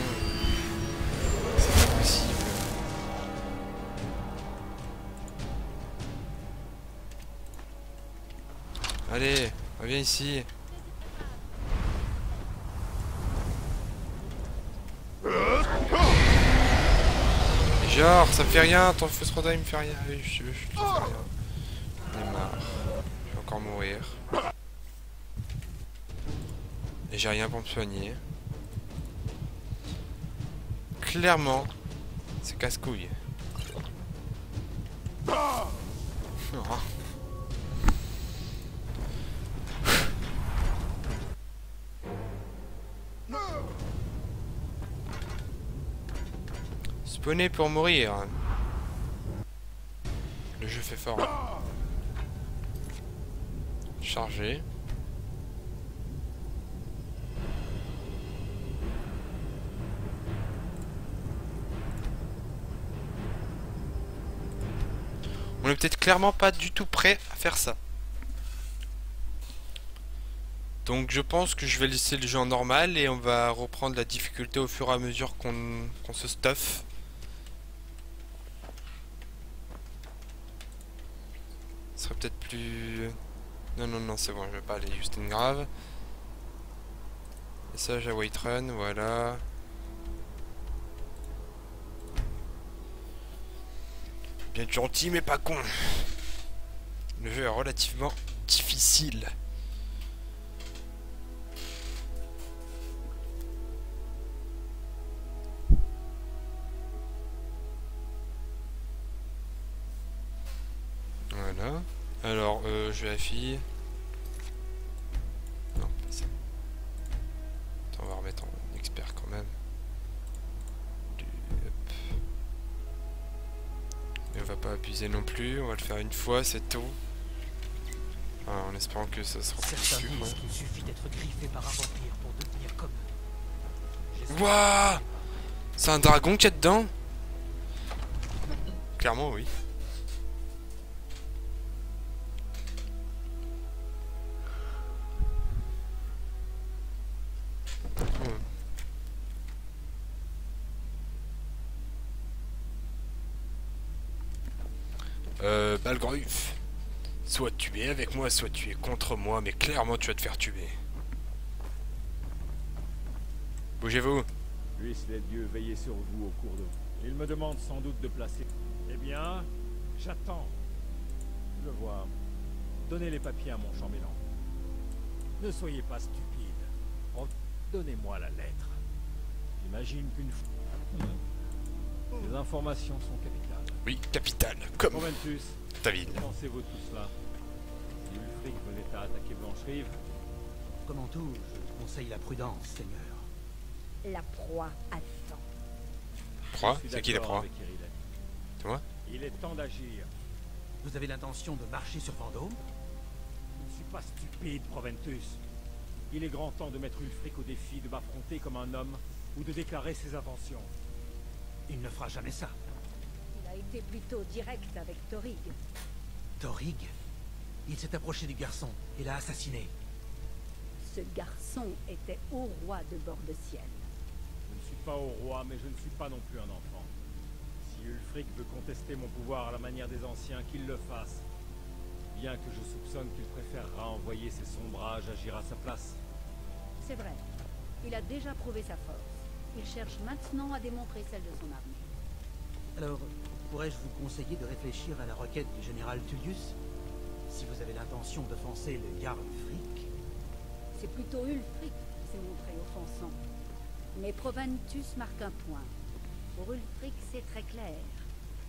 C'est pas possible. Allez, reviens ici. Genre, ça me fait rien, ton feu Roda il me fait rien. Je. Marre. Je vais encore mourir. Et j'ai rien pour me soigner. Clairement, c'est casse-couille. Oh. Spawner pour mourir. Le jeu fait fort. On est peut-être clairement pas du tout prêt à faire ça. Donc je pense que je vais laisser le jeu en normal et on va reprendre la difficulté au fur et à mesure qu'on qu'on se stuff. Ce serait peut-être plus... Non, non, non, c'est bon, je vais pas aller juste une grave. Message à Whiterun, voilà. Bien gentil, mais pas con. Le jeu est relativement difficile. Non, pas ça. Attends, on va remettre en expert quand même. Et on va pas abuser non plus, on va le faire une fois, c'est tout. En espérant que ça sera plus Certains dessus, quoi. disent qu'il suffit d'être griffé par un vampire pour devenir comme eux. J'espère- Wouah C'est un dragon qu'il y a dedans? Clairement, oui. Soit tu es avec moi, soit tu es contre moi, mais clairement tu vas te faire tuer. Bougez-vous. Puissent les dieux veiller sur vous au cours de... Il me demande sans doute de placer... Eh bien, j'attends. Je vois. Donnez les papiers à mon chambellan. Ne soyez pas stupide. Oh, Donnez-moi la lettre. J'imagine qu'une fois... Les informations sont capitales. Oui, capitale, comme Proventus, ta ville. pensez-vous de tout cela? Si Ulfric venait à attaquer Blancherive, Comment tout, je conseille la prudence, Seigneur? La proie attend. Proie C'est qui la proie. C'est moi? Il est temps d'agir. Vous avez l'intention de marcher sur Vendôme? Je ne suis pas stupide, Proventus. Il est grand temps de mettre Ulfric au défi de m'affronter comme un homme ou de déclarer ses intentions. Il ne fera jamais ça. Il a été plutôt direct avec Torig. Torig Il s'est approché du garçon et l'a assassiné. Ce garçon était haut roi de bord de ciel. Je ne suis pas au roi, mais je ne suis pas non plus un enfant. Si Ulfric veut contester mon pouvoir à la manière des anciens, qu'il le fasse. Bien que je soupçonne qu'il préférera envoyer ses sombrages agir à sa place. C'est vrai. Il a déjà prouvé sa force. Il cherche maintenant à démontrer celle de son armée. Alors, pourrais-je vous conseiller de réfléchir à la requête du général Tullius Si vous avez l'intention d'offenser le Jarl Frick, C'est plutôt Ulfric qui s'est montré offensant. Mais Provantus marque un point. Pour Ulfric, c'est très clair.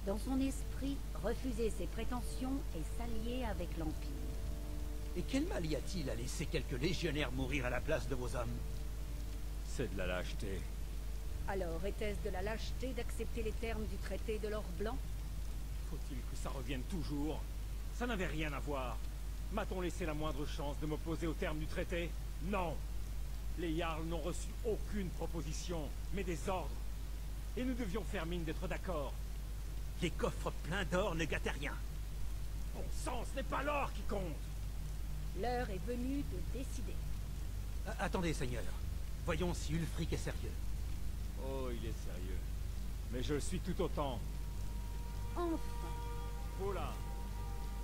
Dans son esprit, refuser ses prétentions et s'allier avec l'Empire. et quel mal y a-t-il à laisser quelques légionnaires mourir à la place de vos hommes? C'est de la lâcheté. Alors, était-ce de la lâcheté d'accepter les termes du traité de l'or blanc Faut-il que ça revienne toujours? Ça n'avait rien à voir. M'a-t-on laissé la moindre chance de m'opposer au terme du traité? Non Les Jarls n'ont reçu aucune proposition, mais des ordres. Et nous devions faire mine d'être d'accord. Les coffres pleins d'or ne gâtaient rien. Bon sang, ce n'est pas l'or qui compte L'heure est venue de décider. A- attendez, Seigneur. Voyons si Ulfric est sérieux. Oh, il est sérieux. Mais je le suis tout autant. Enfin, Oh là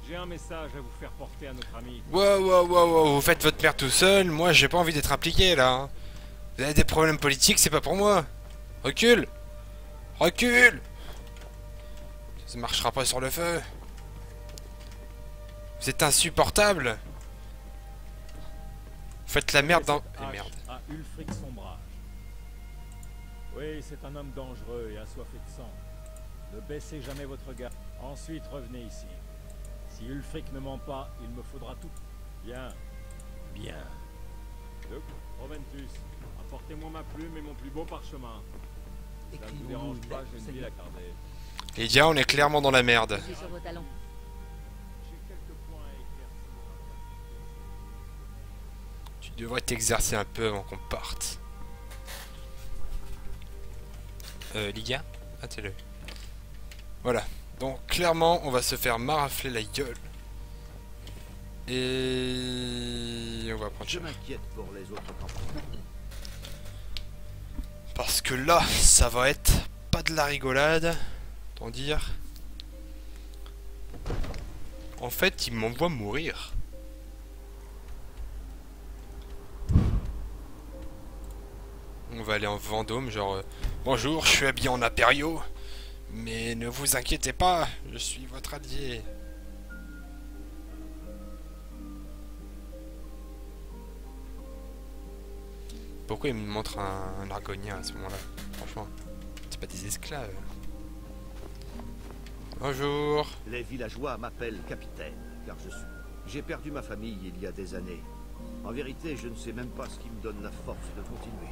J'ai un message à vous faire porter à notre ami. Wow, wow, wow, wow, vous faites votre mère tout seul, moi j'ai pas envie d'être impliqué là. hein. Vous avez des problèmes politiques, c'est pas pour moi. Recule Recule Ça marchera pas sur le feu. Vous êtes insupportable Vous faites la merde dans... Eh, merde. Oui, c'est un homme dangereux et assoiffé de sang. Ne baissez jamais votre regard. Ensuite, revenez ici. Si Ulfric ne ment pas, il me faudra tout. Bien. Bien. Donc, Proventus, apportez-moi ma plume et mon plus beau parchemin. Ça ne vous dérange pas, lettre, j'ai une ville Seigneur. à garder. Lydia, on est clairement dans la merde. sur vos talons. Tu devrais t'exercer un peu avant qu'on parte. Euh, Lydia Ah, t'es le. Voilà. Donc, clairement, on va se faire marafler la gueule. Et... On va prendre Je m'inquiète pour les autres campagnes. Parce que là, ça va être pas de la rigolade. Tant dire. En fait, il m'envoie mourir. On va aller en Vendôme, genre... Bonjour, je suis habillé en impériaux. Mais ne vous inquiétez pas, je suis votre allié. Pourquoi il me montre un, un argonien à ce moment-là? Franchement, c'est pas des esclaves. Bonjour. Les villageois m'appellent capitaine, car je suis. J'ai perdu ma famille il y a des années. En vérité, je ne sais même pas ce qui me donne la force de continuer.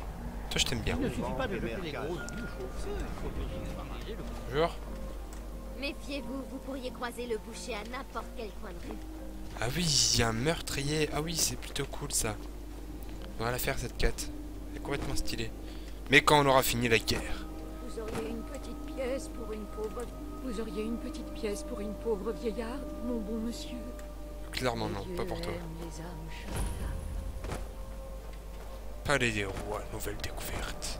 Toi, je t'aime bien. Il ne suffit pas de jeter les grosses Bonjour. Méfiez-vous, vous pourriez croiser le boucher à n'importe quel coin de rue. Ah oui, il y a un meurtrier. Ah oui, c'est plutôt cool ça. On va la faire cette quête. Elle est complètement stylée. Mais quand on aura fini la guerre. Vous auriez une petite pièce pour une pauvre... Vous auriez une petite pièce pour une pauvre vieillarde, mon bon monsieur. Clairement non, pas pour toi. les. Palais des rois, nouvelle découverte.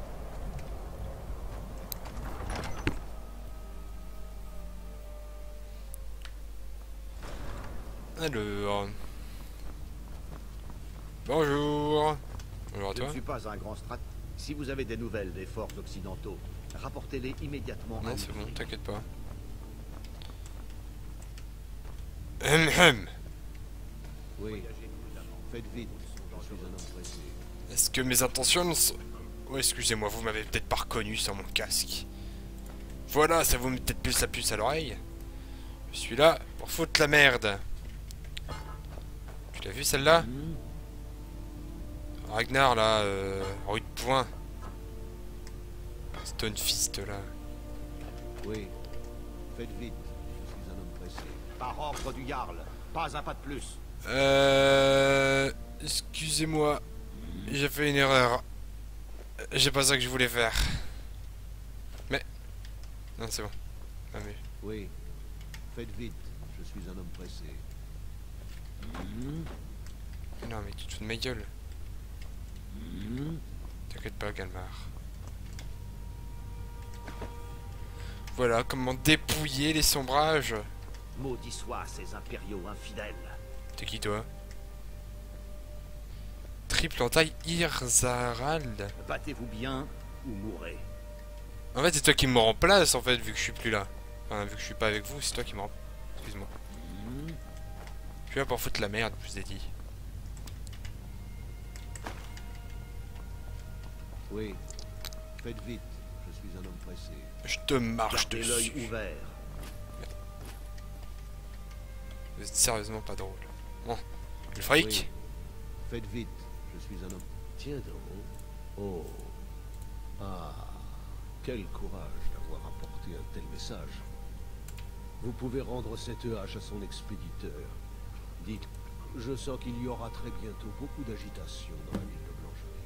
Alors. Bonjour. Bonjour à Je ne toi. suis pas un grand strat. Si vous avez des nouvelles des forts occidentaux, rapportez-les immédiatement Non, c'est bon, t'inquiète pas. Hum hum. Oui. Faites vite. Je suis un homme pressé. Est-ce que mes intentions sont... Oh, excusez-moi, vous m'avez peut-être pas reconnu sans mon casque. Voilà, ça vous met peut-être plus la puce à l'oreille. Je suis là pour foutre la merde. Tu l'as vu celle-là Hmm Ragnar, là, euh, rue de poing. Stonefist, là. Oui. Faites vite. Je suis un homme pressé. Par ordre du Jarl. Pas un pas de plus. Euh... Excusez-moi. J'ai fait une erreur. J'ai pas ça que je voulais faire. Mais... Non, c'est bon. Ah, mais... Oui. Faites vite. Je suis un homme pressé. Non, mais tu te fous de ma gueule. T'inquiète pas, Galmar. Voilà comment dépouiller les sombrages. Maudit soient ces impériaux infidèles. T'es qui toi? Triple entaille Irzarald. Battez-vous bien ou mourrez. En fait, c'est toi qui me remplace en fait, vu que je suis plus là. Enfin, vu que je suis pas avec vous, c'est toi qui me remplace. Excuse-moi. Hmm Je suis là pour foutre la merde, je vous ai dit. Oui. Faites vite. Je suis un homme pressé. Je te marche Gardez l'œil dessus. ouvert. Vous êtes sérieusement pas drôle. Bon. Le fric Oui. Faites vite. Suis un homme. Tiens donc. Oh. Ah. Quel courage d'avoir apporté un tel message. Vous pouvez rendre cette hache à son expéditeur. Dites, je sens qu'il y aura très bientôt beaucoup d'agitation dans la ville de Blancherie.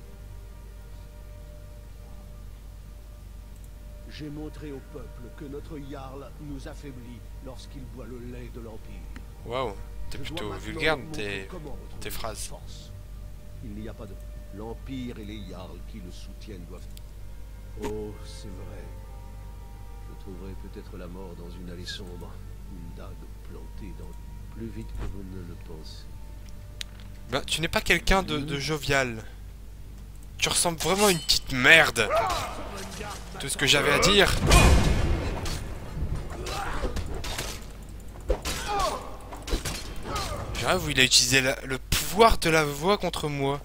J'ai montré au peuple que notre Jarl nous affaiblit lorsqu'il boit le lait de l'Empire. Waouh, t'es plutôt vulgaire tes... tes phrases. force. Il n'y a pas de... L'Empire et les Jarls qui le soutiennent doivent... Oh, c'est vrai. Je trouverai peut-être la mort dans une allée sombre. Une dague plantée dans... Plus vite que vous ne le pensez. Bah, tu n'es pas quelqu'un de, de jovial. Tu ressembles vraiment à une petite merde. Tout ce que j'avais à dire. J'avoue, il a utilisé la- le pouvoir de la voix contre moi.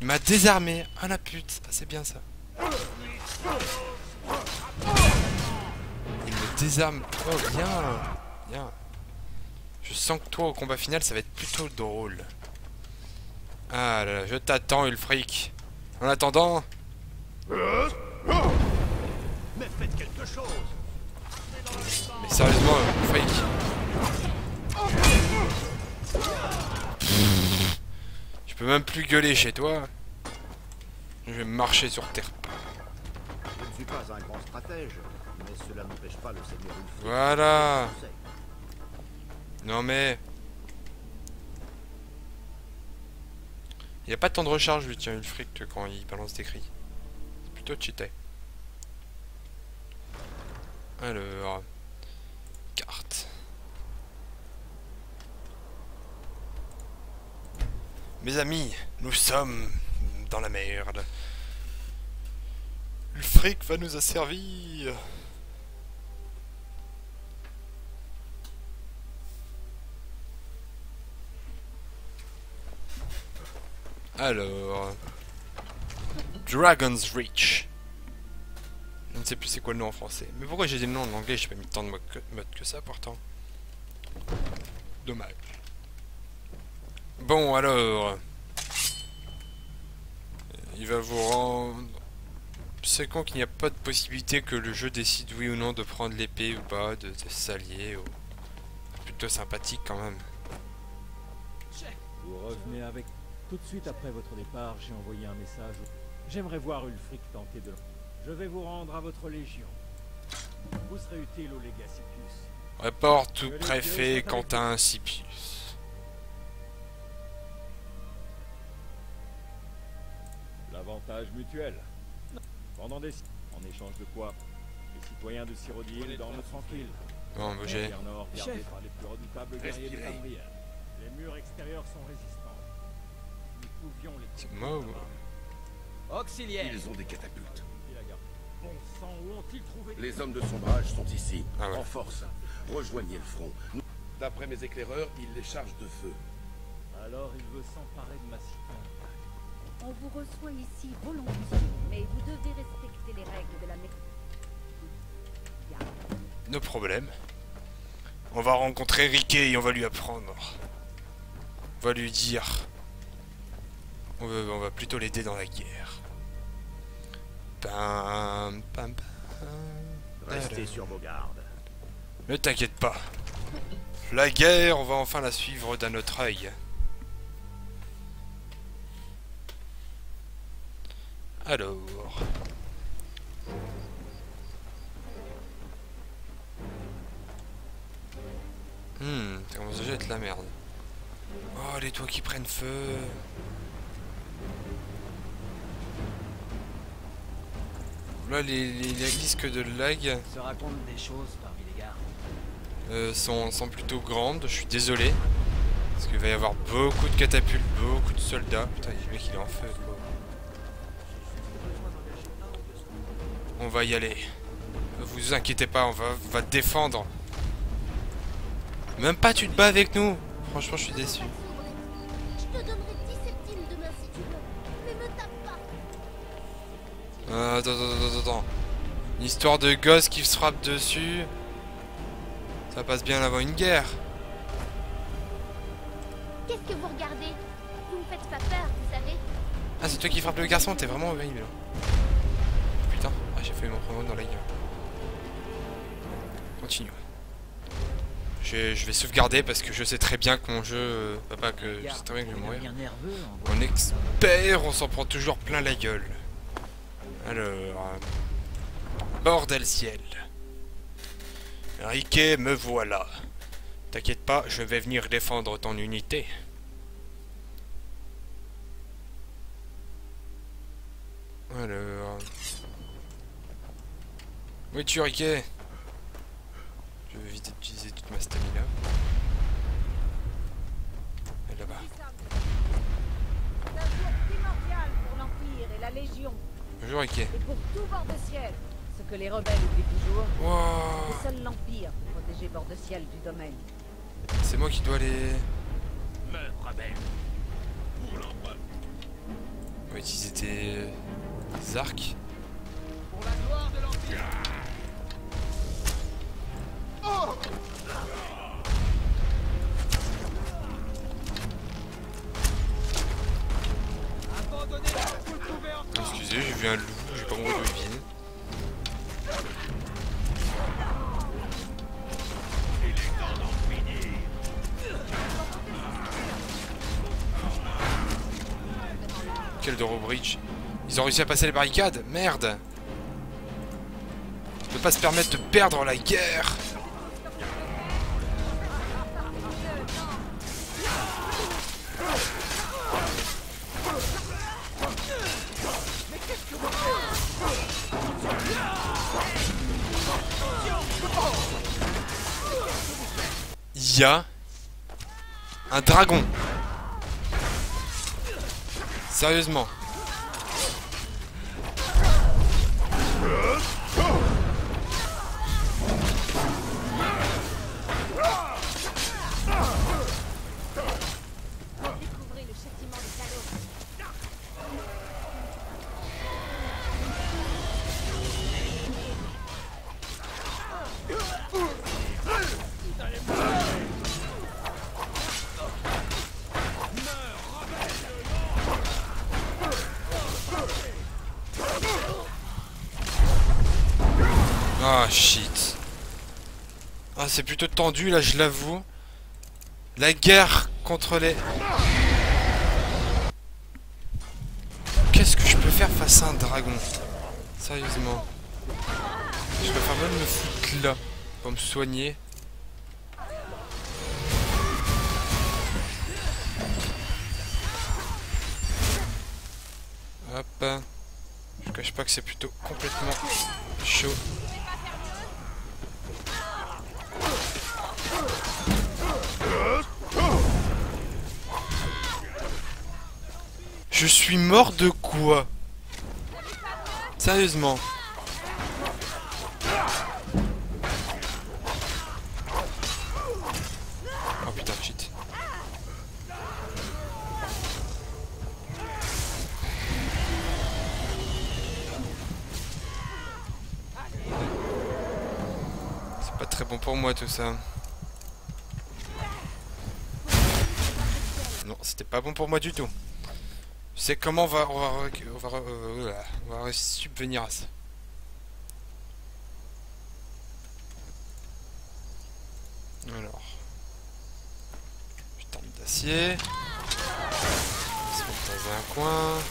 Il m'a désarmé. Ah la pute, Ah, c'est bien ça. Il me désarme. Oh, bien. Bien. Je sens que toi, au combat final, ça va être plutôt drôle. Ah là là, je t'attends, Ulfric. En attendant, Mais faites quelque chose mais sérieusement, Ulfric. Je peux même plus gueuler chez toi. Je vais marcher sur terre. Je ne suis pas un grand stratège, mais cela n'empêche pas le seigneur Ulfric. Voilà. Non mais... Il n'y a pas tant de recharge lui, tiens, Ulfric, que quand il balance des cris. C'est plutôt cheaté. Alors... Carte. Mes amis, nous sommes dans la merde. Ulfric va nous asservir. Alors... Dragon's Reach. Je ne sais plus c'est quoi le nom en français. Mais pourquoi j'ai dit le nom en anglais J'ai pas mis tant de mode que, mode que ça pourtant. Dommage. Bon alors... Il va vous rendre... C'est con qu'il n'y a pas de possibilité que le jeu décide oui ou non de prendre l'épée ou pas, de, de s'allier. Ou... Plutôt sympathique quand même. Vous revenez avec... Tout de suite après votre départ, j'ai envoyé un message. J'aimerais voir Ulfric tenter de... Je vais vous rendre à votre légion. Vous serez utile au Legacy Plus. Report tout préfet Quentin Scipius. L'avantage mutuel. Pendant des... En échange de quoi? Les citoyens de Cyrodiil dorment tranquilles. Bon, gardée Chef. par les plus redoutables guerriers de Respirez. Tamriel. Les murs extérieurs sont résistants. Nous pouvions les... C'est moi ou... Auxiliaire Ils ont des catapultes. Dit la garde. Bon sang, où ont-ils trouvé Les hommes de sombrage sont ici, Ah ouais. en force. Rejoignez le front. D'après mes éclaireurs, ils les chargent de feu. Alors il veut s'emparer de ma cité. On vous reçoit ici volontiers, mais vous devez respecter les règles de la méthode. Nos problèmes. On va rencontrer Riquet et on va lui apprendre. On va lui dire... On va, on va plutôt l'aider dans la guerre. Pam, pam, pam. Restez sur vos gardes. Ne t'inquiète pas. La guerre, on va enfin la suivre d'un autre œil. Alors... Hmm, ça commence déjà à être la merde. Oh, les toits qui prennent feu. Là, les, les- les risques de lag Se raconte des choses parmi les gardes. euh, sont, sont plutôt grandes, je suis désolé. Parce qu'il va y avoir beaucoup de catapultes, beaucoup de soldats. Putain, le mec il est en feu. On va y aller. Vous inquiétez pas, on va, on va te défendre. Même pas tu te bats avec nous. Franchement, je suis déçu. Je te donnerai 10 septimes demain si tu veux. Mais me tape pas. Euh, attends, attends, attends, attends. Une histoire de gosse qui se frappe dessus. Ça passe bien avant une guerre. Qu'est-ce que vous regardez? Vous me faites pas peur, vous savez. Ah, c'est toi qui frappe le garçon, t'es vraiment horrible. J'ai fait mon promo dans la gueule. Continue. Je, vais sauvegarder parce que je sais très bien que mon jeu. euh, Pas que je sais très bien que je vais mourir. On expert, on s'en prend toujours plein la gueule. Alors. euh, Bordel ciel. Riquet, me voilà. T'inquiète pas, je vais venir défendre ton unité. Alors. Où es-tu, Riquet Je vais éviter d'utiliser toute ma stamina. Et là-bas. Pour l'Empire la Bonjour, Riquet. et pour tout bord de ciel. Ce que les rebelles oublient toujours, Wow. c'est seul l'Empire peut protéger bord de ciel du domaine. C'est moi qui dois les... On va utiliser tes... des arcs. Excusez, j'ai vu un loup, j'ai pas il vient. Quel Bridge Ils ont réussi à passer les barricades Merde. On peut pas se permettre de perdre la guerre Un dragon. Sérieusement. C'est plutôt tendu là je l'avoue. La guerre contre les... Qu'est-ce que je peux faire face à un dragon? Sérieusement. Je préfère même me foutre là pour me soigner. Hop. Je cache pas que c'est plutôt complètement chaud. Je suis mort de quoi Sérieusement. Oh putain, shit. C'est pas très bon pour moi tout ça. Non, c'était pas bon pour moi du tout. Sais comment on va, on va, euh, on va subvenir à ça. Alors. Putain d'acier. On dans un coin.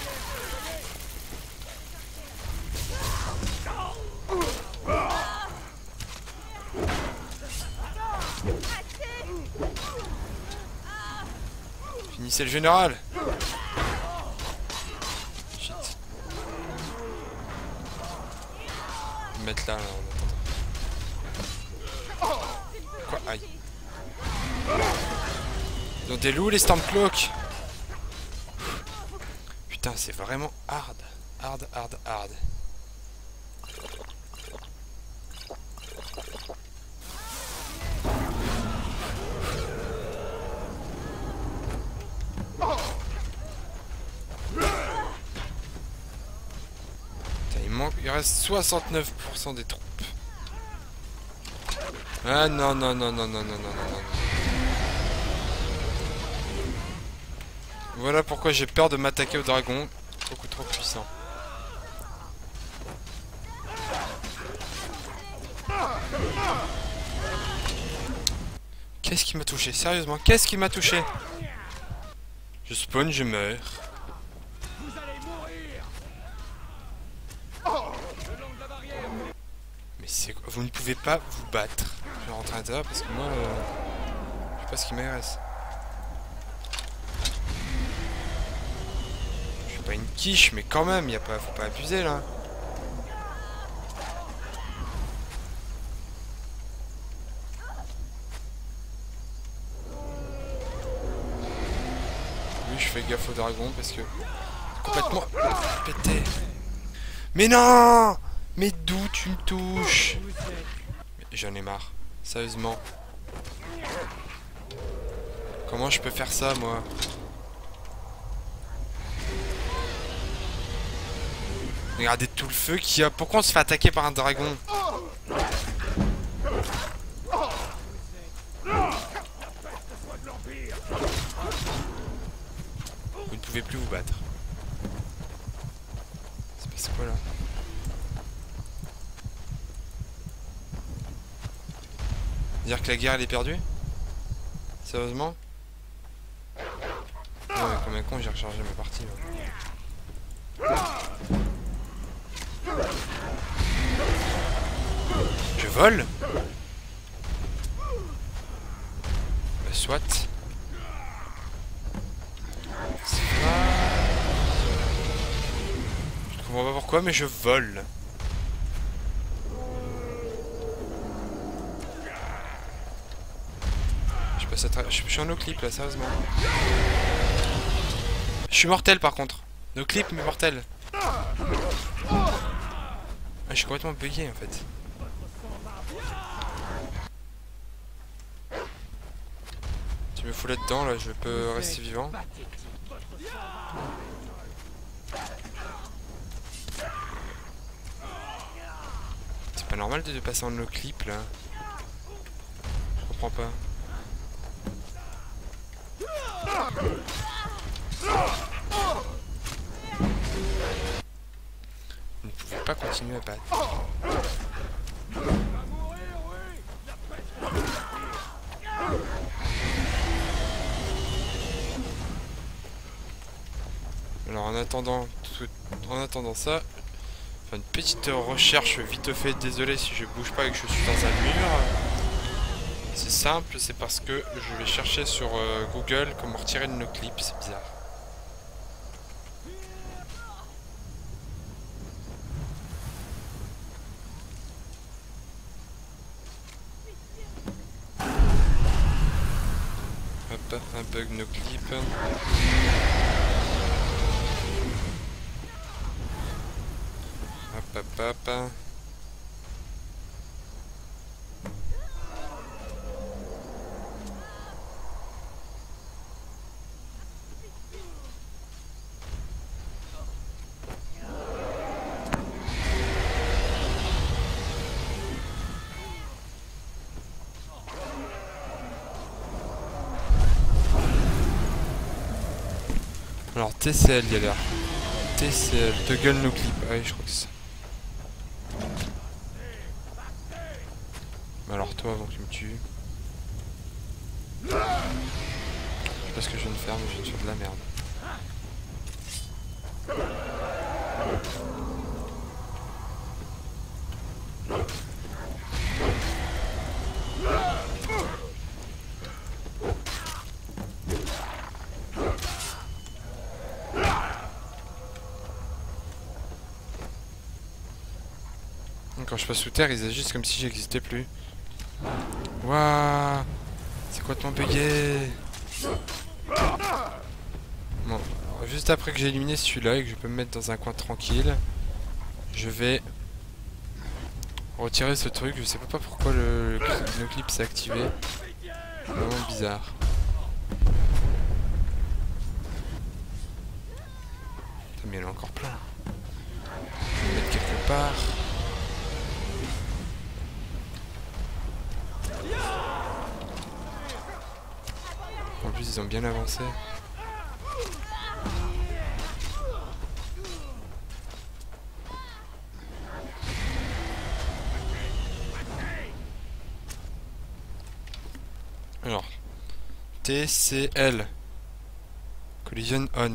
Finissez le général des loups les Stormcloaks Putain, c'est vraiment hard. Hard, hard, hard. Putain, il manque, il reste 69% des troupes. Ah non, non, non, non, non, non, non, non, Voilà pourquoi j'ai peur de m'attaquer au dragon. Beaucoup trop puissant. Qu'est-ce qui m'a touché? Sérieusement, qu'est-ce qui m'a touché? Je spawn, je meurs. Mais c'est quoi? Vous ne pouvez pas vous battre. Je vais rentrer à l'intérieur parce que moi, euh, je sais pas ce qui m'intéresse. Je suis pas une mais quand même, y a pas, faut pas abuser là. Oui, je fais gaffe au dragon parce que complètement pété. Mais non Mais d'où tu me touches? J'en ai marre. Sérieusement. Comment je peux faire ça, moi? Regardez tout le feu qu'il y a. Pourquoi on se fait attaquer par un dragon Vous ne pouvez plus vous battre. C'est passé quoi là Dire que la guerre elle est perdue Sérieusement Non mais combien de con j'ai rechargé ma partie là. Je vole Bah, Soit. Je comprends pas pourquoi mais je vole. Je passe à tra- Je suis en no clip là, sérieusement. Je suis mortel par contre. No clip mais mortel. Ah, je suis complètement bugué en fait. Tu me fous là-dedans là, je peux rester vivant. C'est pas normal de de passer en no clip là. Je comprends pas. Vous ne pouvez pas continuer à battre. En attendant, en attendant ça, une petite recherche vite fait. Désolé si je bouge pas et que je suis dans un mur. C'est simple, c'est parce que je vais chercher sur euh, Google comment retirer le noclip, c'est bizarre. Hop, un bug noclip. Hop, hop. Alors TCL, l'air. TCL, Toggle no clip. Ah oui, je crois que c'est ça. Mais alors toi, avant que tu me tues. Je sais pas ce que je viens de faire, mais je faire de la merde. Quand je passe sous terre, ils agissent comme si j'existais plus. Waouh C'est complètement bugué Bon, juste après que j'ai éliminé celui-là et que je peux me mettre dans un coin tranquille, je vais retirer ce truc. Je sais pas pourquoi le, clip s'est activé. Vraiment bizarre. Putain, mais il y en a encore plein. Je vais le mettre quelque part. En plus, ils ont avancé. Alors, TCL. Collision on.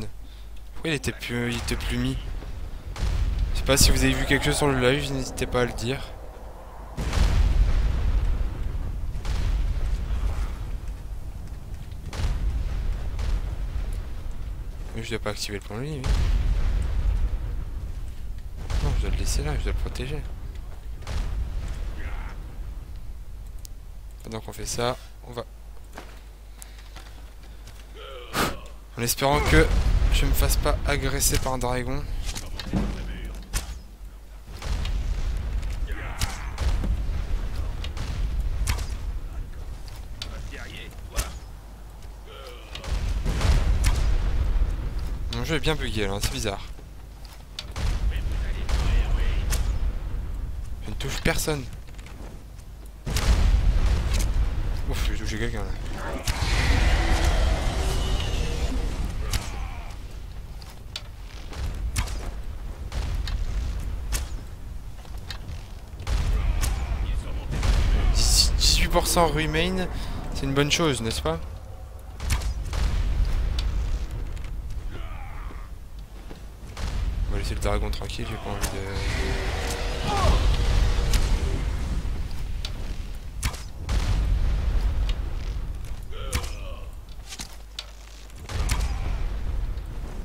Pourquoi il était plus, il était plus mis? Je sais pas si vous avez vu quelque chose sur le live, n'hésitez pas à le dire. Je dois pas activer le pont-lit, oui. Non, je dois le laisser là, je dois le protéger. Pendant qu'on fait ça, on va... En espérant que je me fasse pas agresser par un dragon. Bien bugué là, c'est bizarre. Je ne touche personne. Ouf, j'ai touché quelqu'un là. Dix- 18% remain, c'est une bonne chose, n'est-ce pas On va laisser le dragon tranquille, j'ai pas envie de...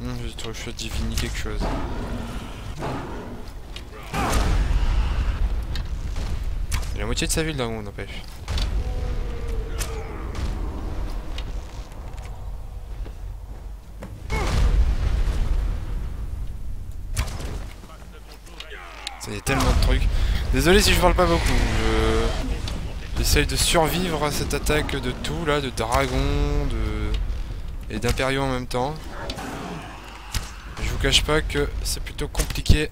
Hum, je trouve que je divine quelque chose. Il a la moitié de sa vie le dragon, n'empêche. Ça y a tellement de trucs. Désolé si je parle pas beaucoup. Je... J'essaye de survivre à cette attaque de tout là, de dragons, de... et d'impériaux en même temps. Je vous cache pas que c'est plutôt compliqué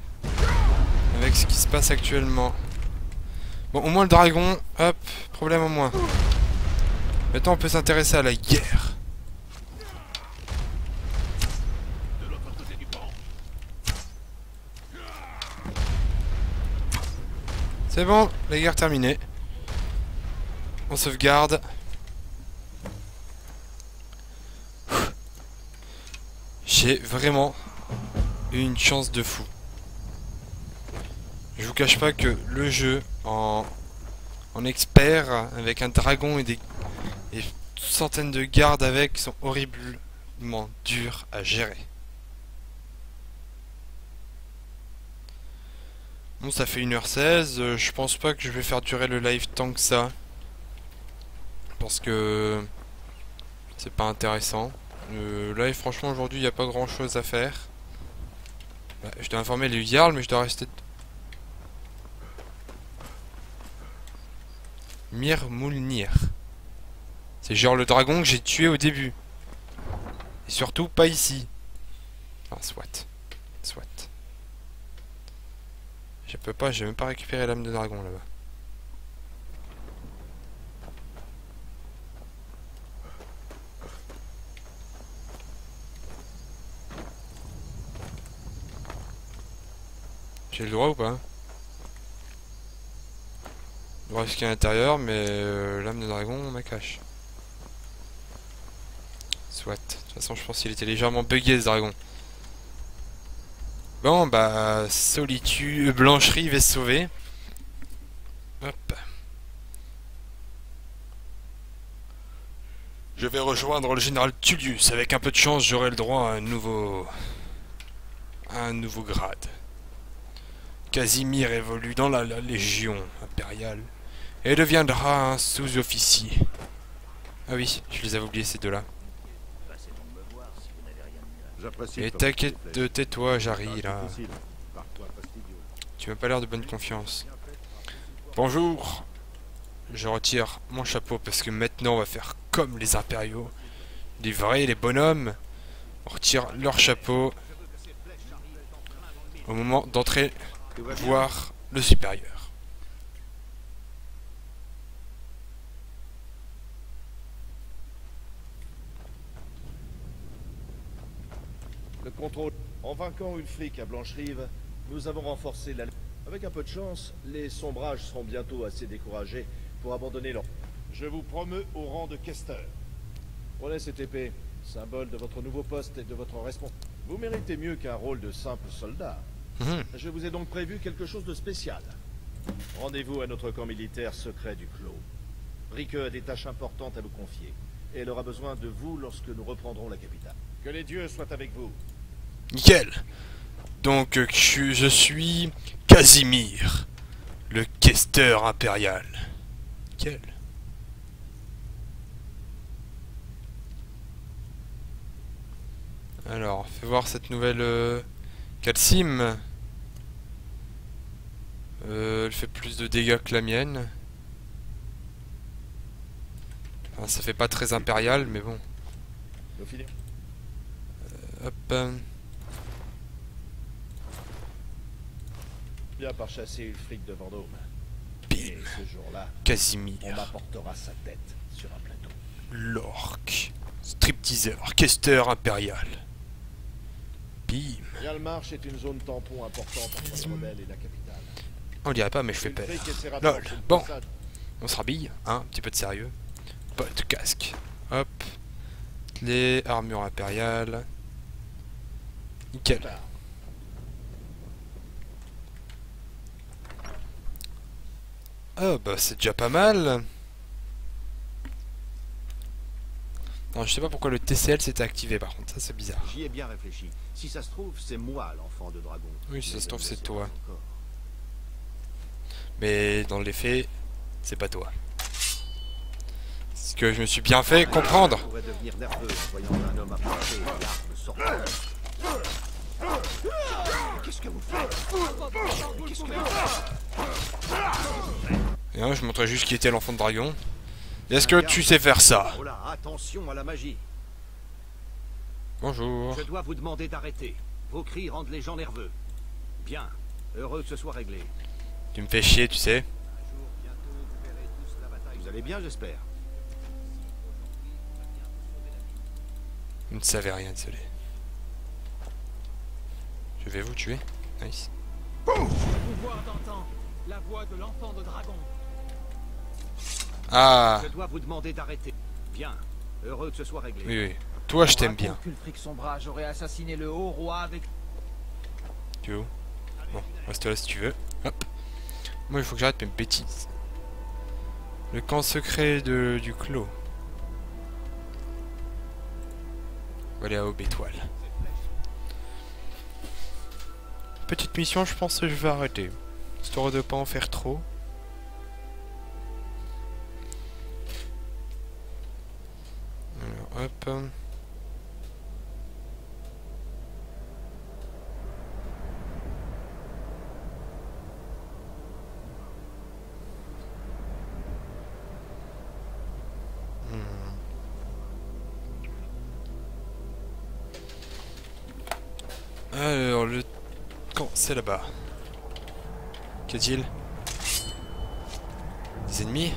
avec ce qui se passe actuellement. Bon, au moins le dragon, hop, problème en moins. Maintenant on peut s'intéresser à la guerre. C'est bon, la guerre terminée. On sauvegarde. J'ai vraiment une chance de fou. Je vous cache pas que le jeu en, en expert avec un dragon et des centaines de gardes avec sont horriblement durs à gérer. Ça fait 1h16. euh, je pense pas que je vais faire durer le live tant que ça. Parce que c'est pas intéressant. Euh, live, franchement, aujourd'hui, il n'y a pas grand chose à faire. Ouais, je dois informer les Jarl, mais je dois rester. Mir Moulnir. C'est genre le dragon que j'ai tué au début. Et surtout pas ici. Enfin, soit. Soit. Je peux pas, j'ai même pas récupéré l'âme de dragon là-bas. J'ai le droit ou pas? Droit à l'intérieur, mais euh, l'âme de dragon, on m'a cache. Soit. De toute façon, je pense qu'il était légèrement bugué ce dragon. Bon, bah, solitude, blancherie est sauvée. Hop. Je vais rejoindre le général Tullius. Avec un peu de chance, j'aurai le droit à un nouveau... un nouveau grade. Casimir évolue dans la, la Légion impériale et deviendra un sous-officier. Ah oui, je les avais oubliés ces deux-là. Et t'inquiète, tais-toi, Jarry, là. Tu m'as pas l'air de bonne confiance. Bonjour Je retire mon chapeau parce que maintenant on va faire comme les impériaux. Les vrais, les bonhommes. On retire leur chapeau au moment d'entrer voir le supérieur. Le contrôle. En vainquant Ulfric à Blancherive, nous avons renforcé la... Avec un peu de chance, les sombrages seront bientôt assez découragés pour abandonner leur... Je vous promeux au rang de Kester. Prenez cette épée, symbole de votre nouveau poste et de votre responsable. Vous méritez mieux qu'un rôle de simple soldat. Mhm. Je vous ai donc prévu quelque chose de spécial. Rendez-vous à notre camp militaire secret du Clos. Rique a des tâches importantes à vous confier, et elle aura besoin de vous lorsque nous reprendrons la capitale. Que les dieux soient avec vous. Nickel Donc euh, je, suis Casimir, le questeur impérial. Nickel. Alors, fais voir cette nouvelle euh, Calcime. Euh, elle fait plus de dégâts que la mienne. Enfin, ça fait pas très impérial, mais bon. Finissons. Hop. euh, bien par chasser Ulfric de Vendôme. Bim. Et ce jour-là, on Casimir. apportera sa tête sur un plateau. L'orque. Stripteaseur. Questeur impérial. Bim. Yalmarch est une zone tampon importante entre les rebelles et la capitale. On dirait pas, mais je fais peur. Lol. Bon. On se rhabille, hein, un petit peu de sérieux. Bottes, casque. Hop. Les armures impériales. Nickel. Ah bah c'est déjà pas mal. Non, je sais pas pourquoi le TCL s'était activé par contre, ça c'est bizarre. J'y ai bien réfléchi. Si ça se trouve, c'est moi l'enfant de dragon. Oui, si ça se trouve, c'est toi. encore. Mais dans les faits, c'est pas toi. Ce que je me suis bien fait comprendre. Qu'est-ce que vous faites? Qu'est-ce que vous faites? Hein, je montrais juste qui était l'enfant de dragon. Est-ce que tu sais faire ça? Oh là, attention à la magie. Bonjour. Je dois vous demander d'arrêter. Vos cris rendent les gens nerveux. Bien. Heureux que ce soit réglé. Tu me fais chier, tu sais. Un jour, bientôt, vous verrez tous la bataille. Vous allez bien, j'espère. Vous ne savez rien, désolé. Je vais vous tuer. Nice. Pouvoir d'antan, la voix de l'enfant de dragon. Ah Je dois vous demander d'arrêter. Bien. Heureux que ce soit réglé. Oui, oui. Toi, je t'aime bien. assassiné le haut roi avec... Tu veux Bon, reste là si tu veux. Hop. Moi, il faut que j'arrête mes bêtises. Le camp secret de, du clos. On va aller à Aube Étoile. Petite mission, je pense que je vais arrêter. Histoire de pas en faire trop. Alors, hop. Alors, le camp, c'est là-bas. Qu'y a-t-il Des ennemis?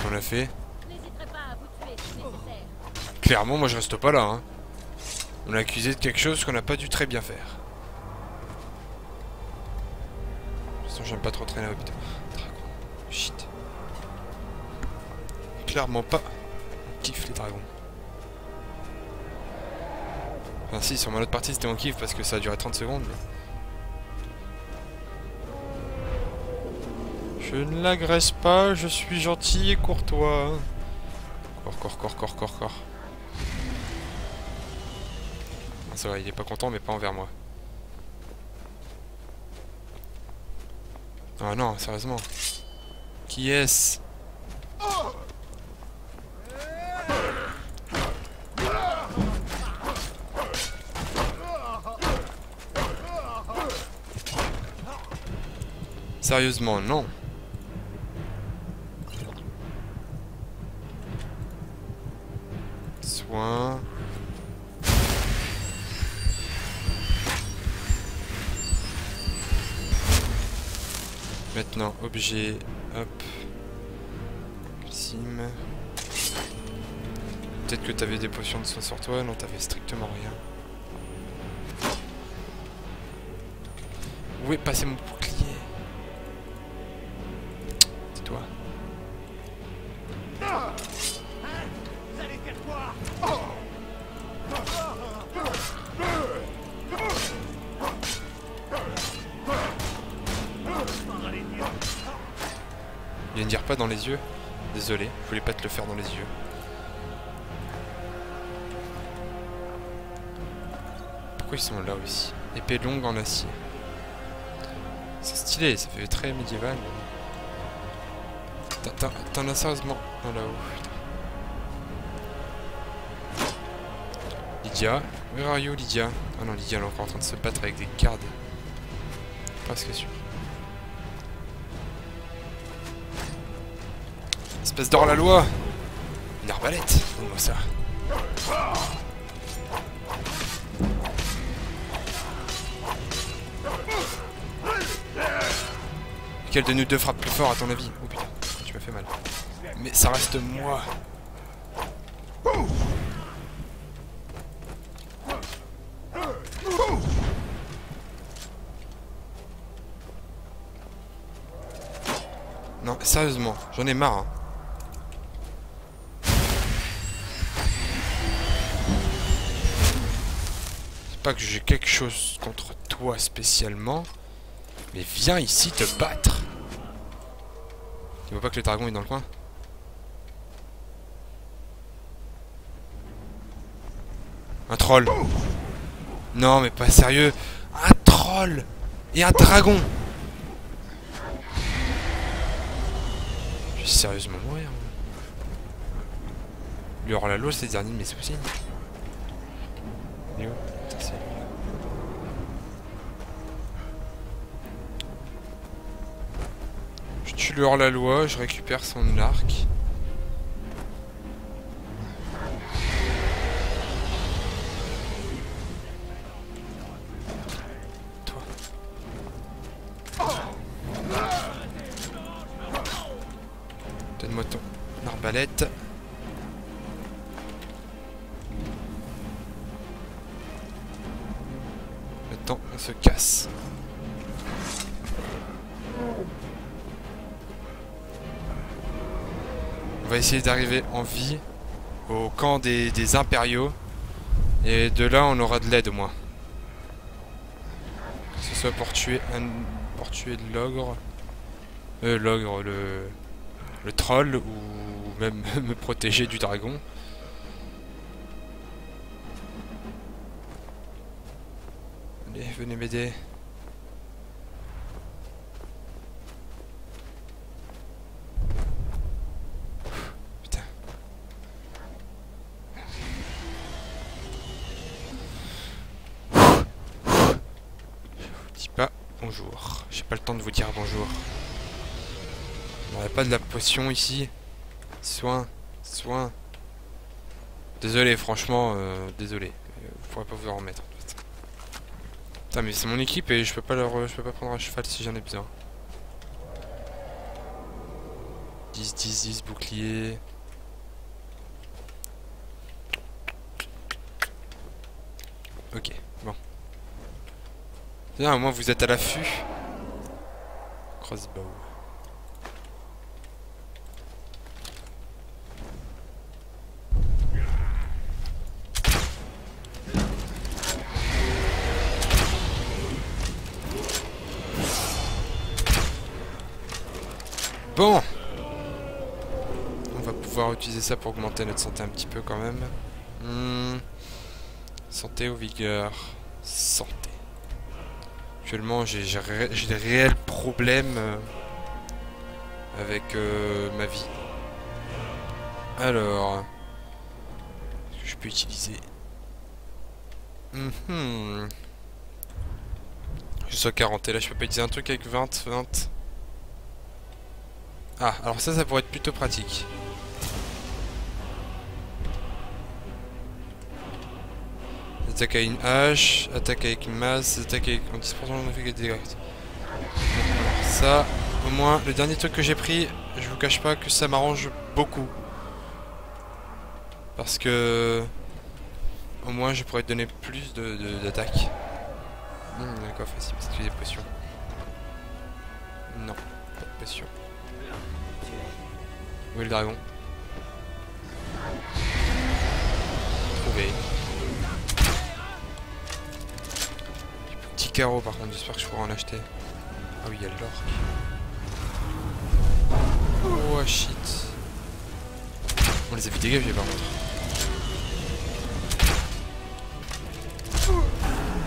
Qu'est-ce qu'on a fait. Clairement, moi je reste pas là. Hein. On l'a accusé de quelque chose qu'on n'a pas dû très bien faire. De toute façon, j'aime pas trop traîner à l'hôpital. Dragon. Shit. Clairement pas. On kiffe les dragons. Enfin si, sur ma autre partie c'était on kiffe parce que ça a duré 30 secondes. mais- Je ne l'agresse pas, je suis gentil et courtois. Corps, corps, corps, corps, corps, corps. Ah, Ça va, il est pas content mais pas envers moi. Ah non, sérieusement. Qui est-ce? Sérieusement, non. Maintenant, objet, hop. Sim. Peut-être que t'avais des potions de soin sur toi, non t'avais strictement rien. Où est passé mon bouclier? Désolé, je voulais pas te le faire dans les yeux. Pourquoi ils sont là aussi? Épée longue en acier. C'est stylé, ça fait très médiéval. T'en- as sérieusement un là-haut. Lydia? Where are you Lydia? Ah non, Lydia elle est encore en train de se battre avec des gardes. Presque sûr. Espèce d'or la loi Une arbalète Donne-moi ça. Quel de nous deux frappe plus fort à ton avis? Oh putain, tu m'as fait mal. Mais ça reste moi. Non, sérieusement, j'en ai marre. hein. Pas que j'ai quelque chose contre toi spécialement, mais viens ici te battre. Tu vois pas que le dragon est dans le coin? Un troll. Non, mais pas sérieux. Un troll et un dragon. Je vais sérieusement mourir. moi. Le hors-la-loi, c'est le dernier de mes soucis. Tue le hors-la-loi, je récupère son arc. En vie au camp des, des impériaux. Et de là, on aura de l'aide au moins. Que ce soit pour tuer un... pour tuer l'ogre. Euh, l'ogre, le... Le troll, ou même me protéger du dragon. Allez, venez m'aider. De la potion ici. Soin. Soin. Désolé, franchement, euh, désolé. Euh, Vous pourrez pas vous en remettre. En fait. Putain, mais c'est mon équipe et je peux pas leur, je peux pas prendre un cheval si j'en ai besoin. 10, 10, 10, bouclier. Ok, bon. Bien, au moins vous êtes à l'affût. Crossbow. Bon On va pouvoir utiliser ça pour augmenter notre santé un petit peu quand même. Hmm. Santé ou vigueur? Santé. Actuellement, j'ai des réels problèmes euh, avec euh, ma vie. Alors, que je peux utiliser? Mhm. Je suis à 40 et là je peux pas utiliser un truc avec 20, 20. Ah, alors ça, ça pourrait être plutôt pratique. Attaque à une hache, attaque avec une masse, attaque avec en 10% de dégâts directs. Alors ça, au moins, le dernier truc que j'ai pris, je vous cache pas que ça m'arrange beaucoup. Parce que... Au moins, je pourrais te donner plus de de- d'attaque. Hum, D'accord, facile, parce que des potions. Non, pas de potions. Où est le dragon Trouvé. Petit carreau par contre, j'espère que je pourrai en acheter. Ah oui, il y a l'orque. Oh shit. On les a vu dégager par contre.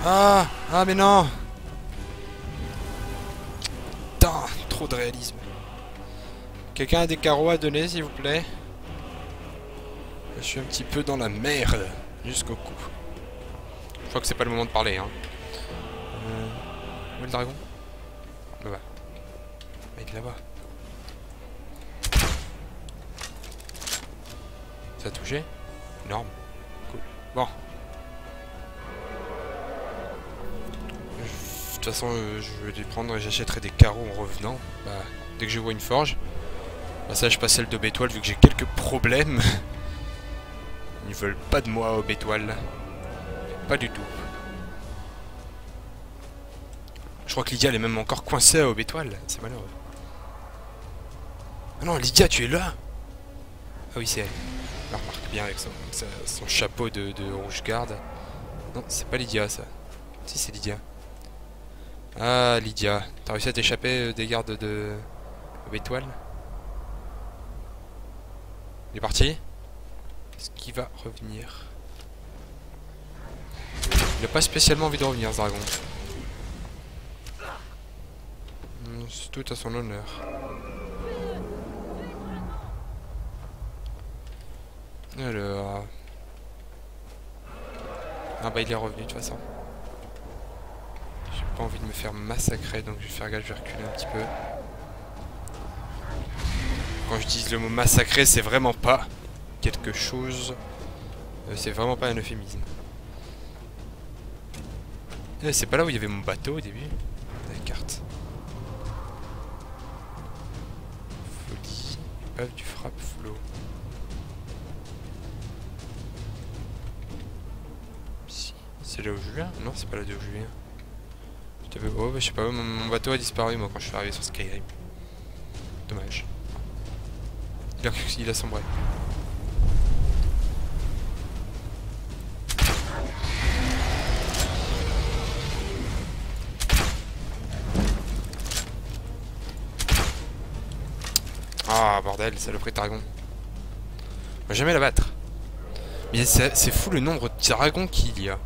Ah Ah mais non Putain, trop de réalisme. Quelqu'un a des carreaux à donner s'il vous plaît Je suis un petit peu dans la merde jusqu'au cou. Je crois que c'est pas le moment de parler hein. Euh, où est le dragon? Là-bas. Il est là-bas. Ça a touché? Énorme. Cool. Bon. De toute façon, euh, je vais les prendre et j'achèterai des carreaux en revenant. Bah, dès que je vois une forge. Bah ça, je passe celle de Bétoile vu que j'ai quelques problèmes. Ils veulent pas de moi au Bétoile. Pas du tout. Je crois que Lydia elle est même encore coincée au Bétoile. C'est malheureux. Ah non, Lydia, tu es là Ah oui, c'est elle. La remarque bien avec son, chapeau de, rouge garde. Non, c'est pas Lydia ça. Si, c'est Lydia. Ah, Lydia. T'as réussi à t'échapper euh, des gardes de... au Bétoile? Il est parti Est-ce qu'il va revenir? Il a pas spécialement envie de revenir, ce dragon. Hmm, C'est tout à son honneur. Alors... Ah bah il est revenu de toute façon. J'ai pas envie de me faire massacrer donc je vais faire gaffe, je vais reculer un petit peu. Quand je dis le mot massacrer, c'est vraiment pas quelque chose. euh, c'est vraiment pas un euphémisme. Eh, c'est pas là où il y avait mon bateau au début? La carte. Folie. Épave du frappe flot. Si. C'est là où je viens? Non, c'est pas là d'où je viens. Oh, bah, je sais pas, mon bateau a disparu moi quand je suis arrivé sur Skyrim. Dommage. Bien qu'il a sombré. Ah bordel, saloperie dragon. On va jamais la battre. Mais c'est fou le nombre de dragons qu'il y a.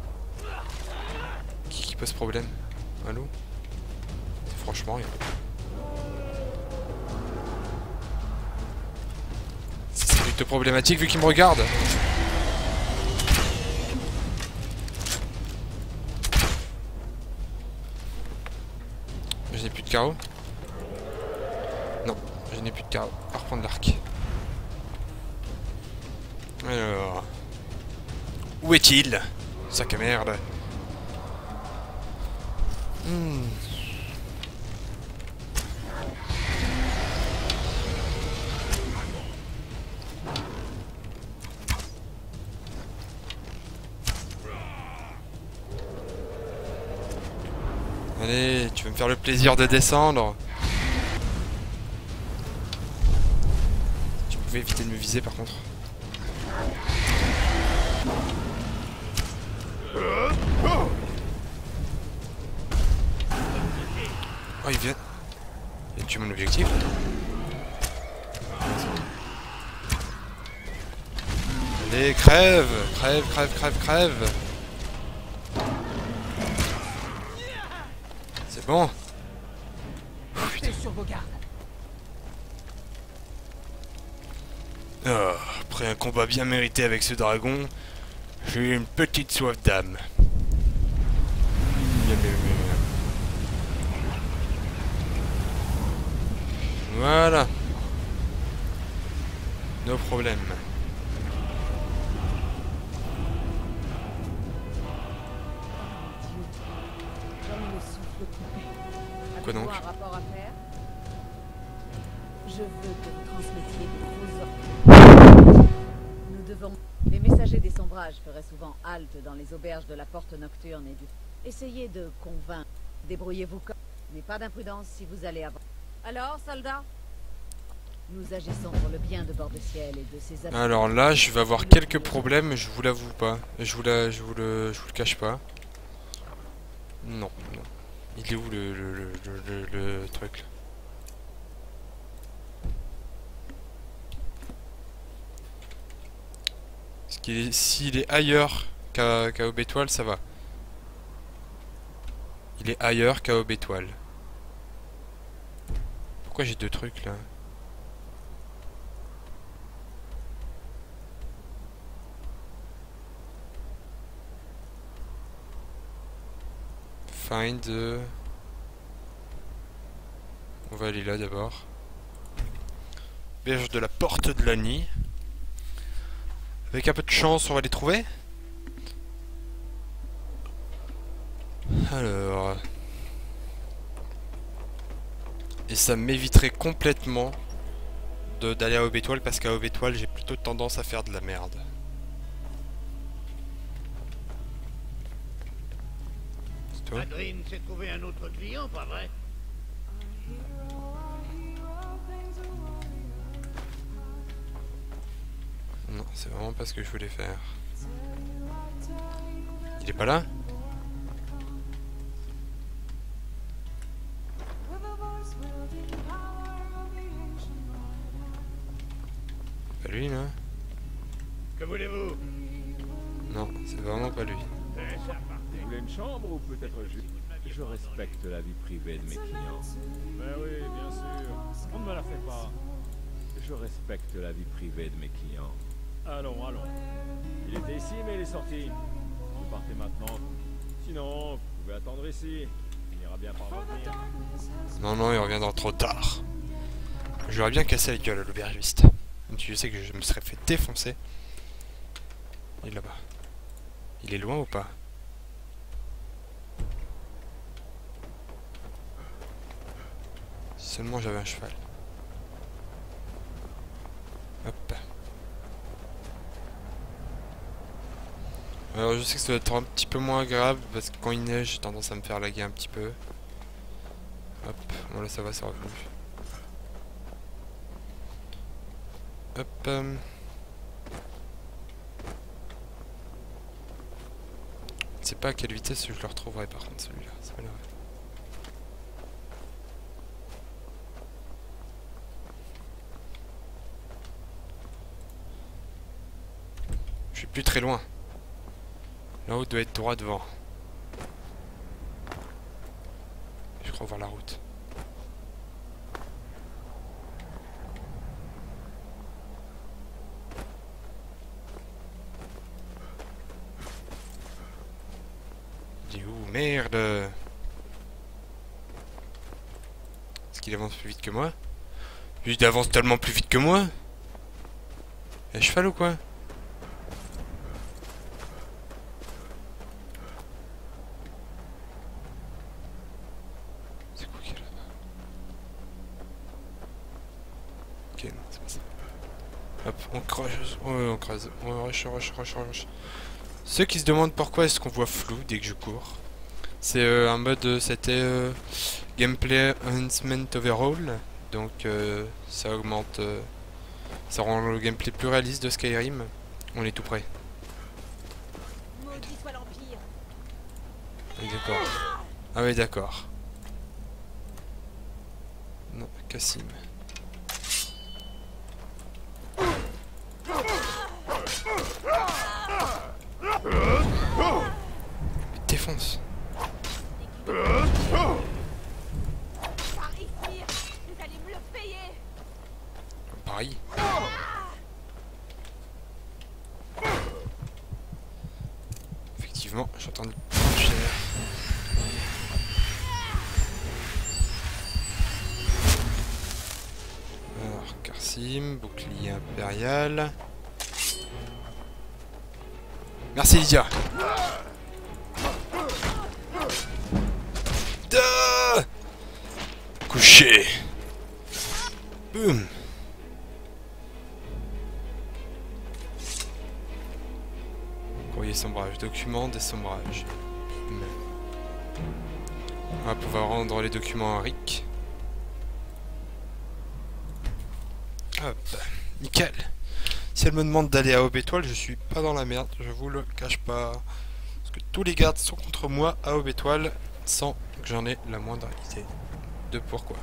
Qui, pose problème Allô? Franchement rien. Problématique vu qu'il me regarde. Je n'ai plus de carreaux. Non, je n'ai plus de carreaux. Va reprendre l'arc. Alors. Où est-il? Sac à merde. Hmm. Veux me faire le plaisir de descendre Tu pouvais éviter de me viser par contre. Oh, il vient. Il a tué mon objectif. Allez, crève Crève, crève, crève, crève bien mérité avec ce dragon, j'ai une petite soif d'âme. Voilà. No problème. Dans les auberges de la porte nocturne et du... Essayez de convaincre. Débrouillez-vous comme... Mais pas d'imprudence si vous allez avant. Alors, soldats Nous agissons pour le bien de Bord de Ciel et de ses habitants. Alors là, je vais avoir quelques problèmes, je vous l'avoue pas. Je vous, la, je, vous le, je vous le cache pas. Non, non. Il est où le, truc qu'il est- S'il est ailleurs? Qu'à qu'à Aubétoile, ça va. Il est ailleurs qu'à Aubétoile. Pourquoi j'ai deux trucs là? Find. On va aller là d'abord. Berge de la porte de la nuit. Avec un peu de chance, on va les trouver? Alors. Et ça m'éviterait complètement d'aller à Aubétoile parce qu'à Aubétoile j'ai plutôt tendance à faire de la merde. C'est toi Adrien s'est trouvé un autre client, pas vrai? Non, c'est vraiment pas ce que je voulais faire. Il est pas là? Lui là Que voulez-vous Non, c'est vraiment pas lui. Vous voulez une chambre ou peut-être juste Je respecte la vie privée de mes clients. Ben oui, bien sûr. On ne me la fait pas. Je respecte la vie privée de mes clients. Allons, allons. Il était ici, mais il est sorti. Vous partez maintenant. Sinon, vous pouvez attendre ici. Il ira bien par revenir. Non, non, il reviendra trop tard. J'aurais bien cassé la gueule à l'aubergiste. Je sais que je me serais fait défoncer. Il est là-bas. Il est loin ou pas? Seulement j'avais un cheval. Hop. Alors je sais que ça doit être un petit peu moins grave parce que quand il neige j'ai tendance à me faire laguer un petit peu. Hop, bon là ça va, c'est revenu. Hop. Hum. Je sais pas à quelle vitesse je le retrouverai par contre celui-là, c'est malheureux. Je suis plus très loin. Là-haut doit être droit devant. Je crois voir la route. Est-ce qu'il avance plus vite que moi. Il avance tellement plus vite que moi. Y'a cheval ou quoi? C'est quoi qui est là-bas Ok, non, c'est pas ça. Hop, on creuse, on creuse, on rush, rush, rush. Ceux qui se demandent pourquoi est-ce qu'on voit flou dès que je cours, c'est euh, un mode, euh, c'était euh, gameplay enhancement overall, donc euh, ça augmente, euh, ça rend le gameplay plus réaliste de Skyrim. On est tout l'Empire. Ah d'accord. Ah oui, d'accord. Non, Cassim. Effectivement, j'entends cher. Alors, Karsim, bouclier impérial. Merci Lydia. Couché. Boum. Courrier sombrage, document des sombrages. Bim. On va pouvoir rendre les documents à Rick. Hop, nickel. Si elle me demande d'aller à Aube Étoile, je suis pas dans la merde, je vous le cache pas. Parce que tous les gardes sont contre moi à Aube Étoile sans que j'en ai la moindre idée de pourquoi.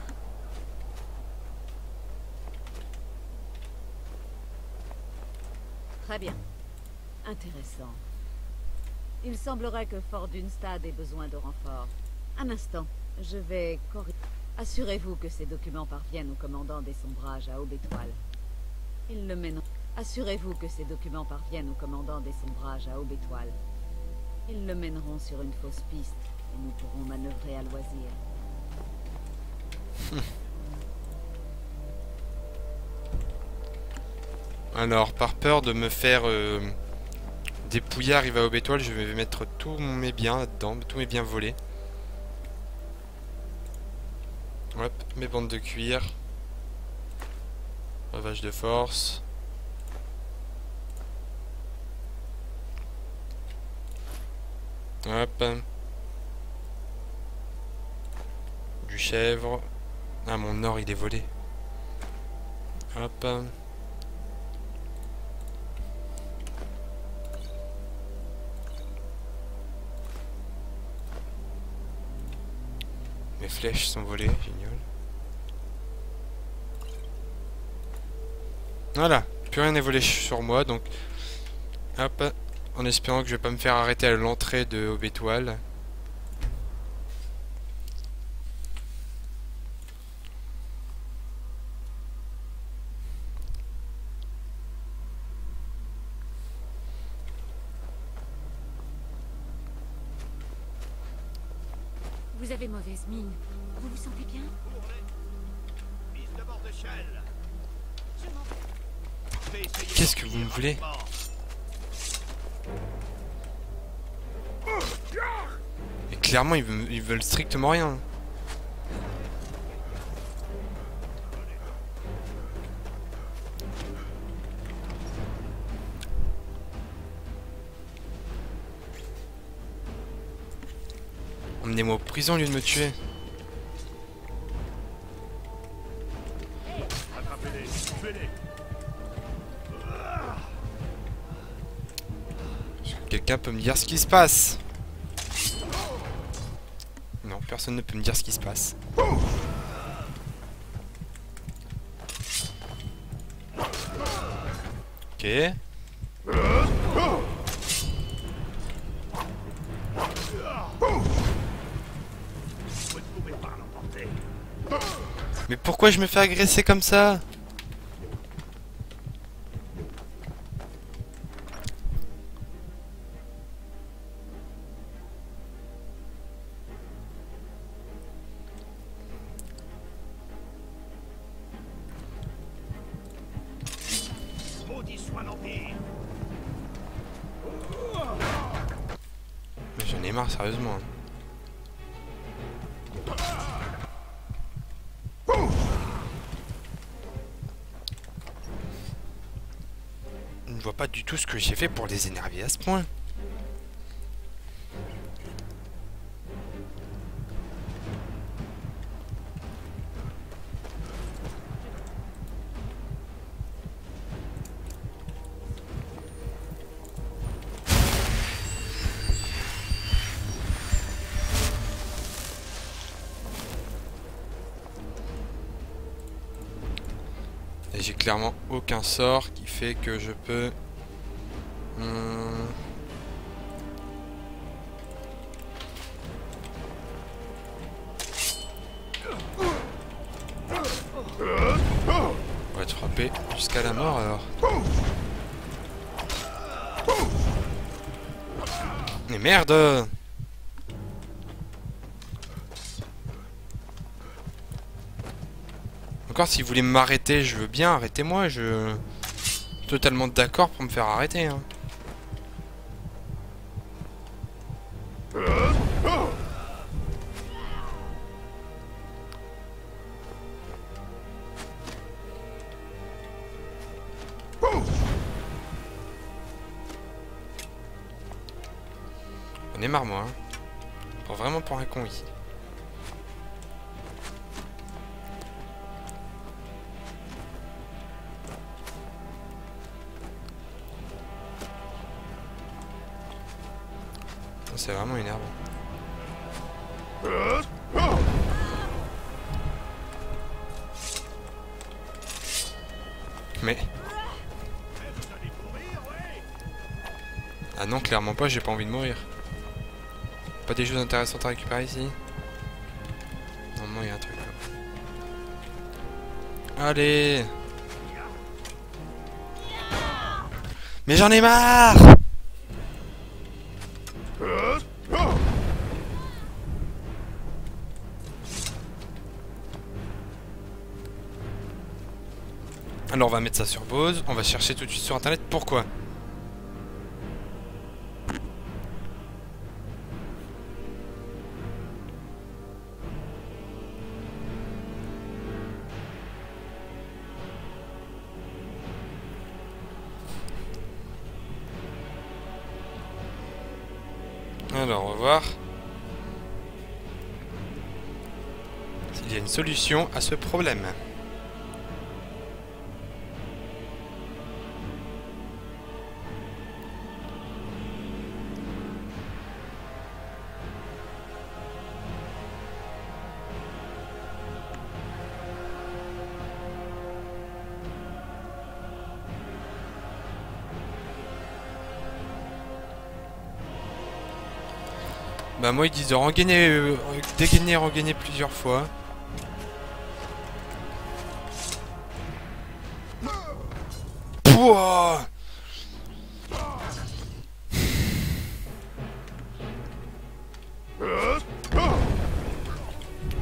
Très bien. Intéressant. Il semblerait que Fort Dunstad ait besoin de renfort. Un instant, je vais corriger. Assurez-vous que ces documents parviennent au commandant des sombrages à Aube Étoile. Ils le mèneront. Assurez-vous que ces documents parviennent au commandant des sombrages à Aube Étoile. Ils le mèneront sur une fausse piste et nous pourrons manœuvrer à loisir. Alors, par peur de me faire euh, dépouiller, arriver à Aube Étoile, je vais mettre tous mes biens là-dedans, tous mes biens volés. Hop, mes bandes de cuir. Ravage de force. Hop. Du chèvre. Ah, mon or, il est volé. Hop. Mes flèches sont volées, génial. Voilà, plus rien n'est volé sur moi, donc... Hop, en espérant que je vais pas me faire arrêter à l'entrée de Aube Étoile. Mauvaise mine. Vous sentez bien Qu'est-ce que vous me voulez Mais clairement, ils ils veulent strictement rien. Emmenez-moi en prison au lieu de me tuer. Quelqu'un peut me dire ce qui se passe? Non, personne ne peut me dire ce qui se passe. Ok. Mais pourquoi je me fais agresser comme ça? J'ai fait pour les énerver à ce point. Et j'ai clairement aucun sort qui fait que je peux... merde Encore si vous voulez m'arrêter, je veux bien, arrêtez-moi, je... suis Totalement d'accord pour me faire arrêter. Hein. Pas, j'ai pas envie de mourir. Pas des choses intéressantes à récupérer ici Normalement, il y a un truc là. Allez Mais j'en ai marre Alors on va mettre ça sur pause, on va chercher tout de suite sur internet pourquoi? Y a une solution à ce problème. Bah moi ils disent de regagner, euh, dégainer, regagner plusieurs fois. Pouah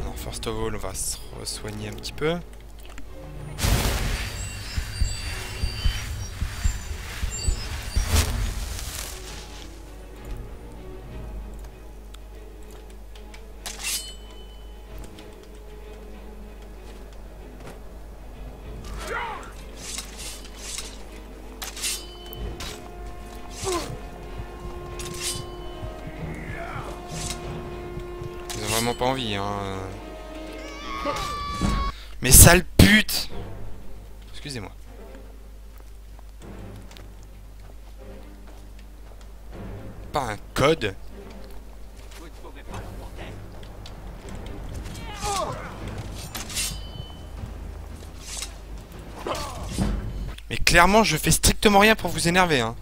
Alors first of all on va se soigner un petit peu. Mais clairement, je fais strictement rien pour vous énerver, hein.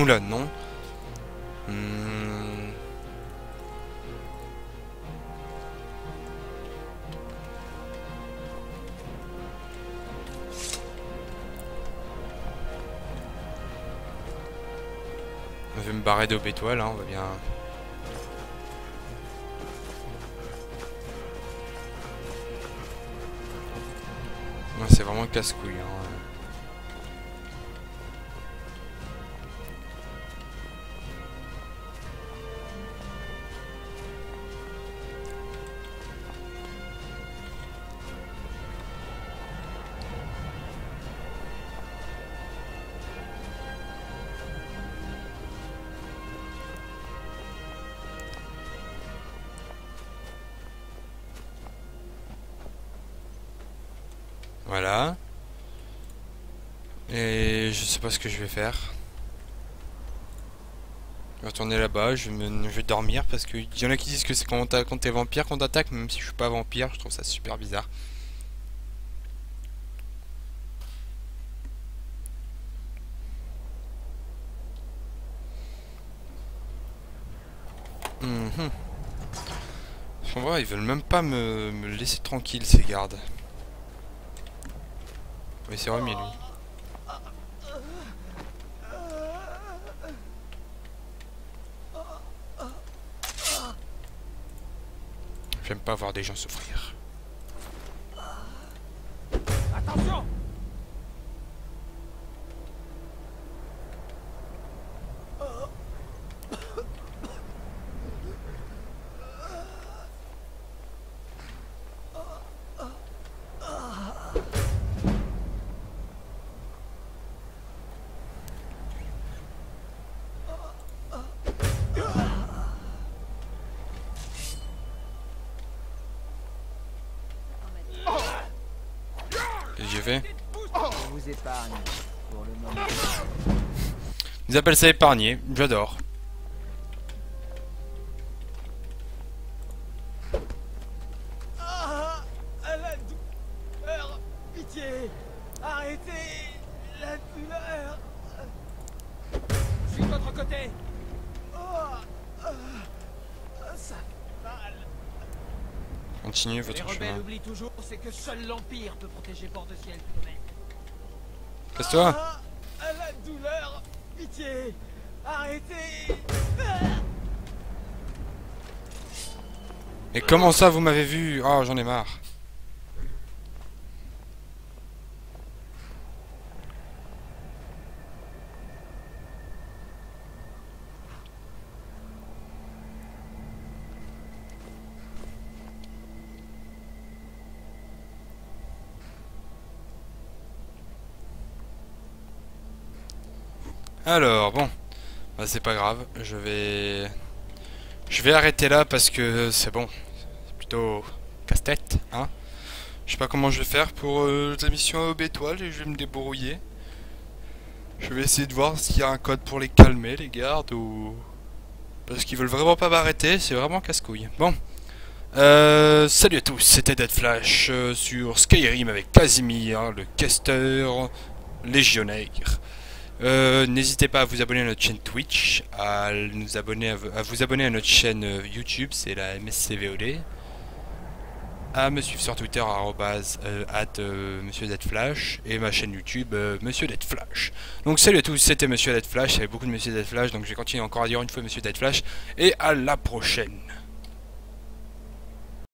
Oula, non. Hmm. Je me barrer d'aube étoile, hein, on va bien... C'est vraiment casse-couille. Voilà. Et je sais pas ce que je vais faire. Je vais retourner là-bas, je, je vais dormir parce qu'il y en a qui disent que c'est quand quand t'es vampire qu'on t'attaque, même si je suis pas vampire, je trouve ça super bizarre. Mhm. En vrai, ils veulent même pas me, me laisser tranquille ces gardes. Oui, c'est remis lui. J'aime pas voir des gens souffrir. Attention Ils appellent ça épargner, j'adore. Ah La douleur. Pitié. Arrêtez La douleur. Je suis de votre côté. Oh Ça fait mal Continuez votre chemin. oublient toujours, c'est que seul l'Empire peut protéger Port-de-Ciel tout de même. Casse-toi Pitié. Arrêtez. Et comment ça vous m'avez vu? Oh j'en ai marre. Alors bon, bah, c'est pas grave, je vais je vais arrêter là parce que c'est bon, c'est plutôt casse-tête, hein. Je sais pas comment je vais faire pour euh, la mission à étoile et je vais me débrouiller. Je vais essayer de voir s'il y a un code pour les calmer, les gardes, ou... Parce qu'ils veulent vraiment pas m'arrêter, c'est vraiment casse-couille. Bon. Euh, salut à tous, c'était Dead Flash euh, sur Skyrim avec Casimir, le caster légionnaire. Euh, N'hésitez pas à vous abonner à notre chaîne Twitch, à, nous abonner à, vous abonner à notre chaîne euh, YouTube, c'est la MSCVOD. À me suivre sur Twitter, arrobase, euh, Monsieur et ma chaîne YouTube, Monsieur. Donc salut à tous, c'était Monsieur Deadflash, il y avait beaucoup de Monsieur Deadflash, donc je vais continuer encore à dire une fois Monsieur Deadflash, et à la prochaine.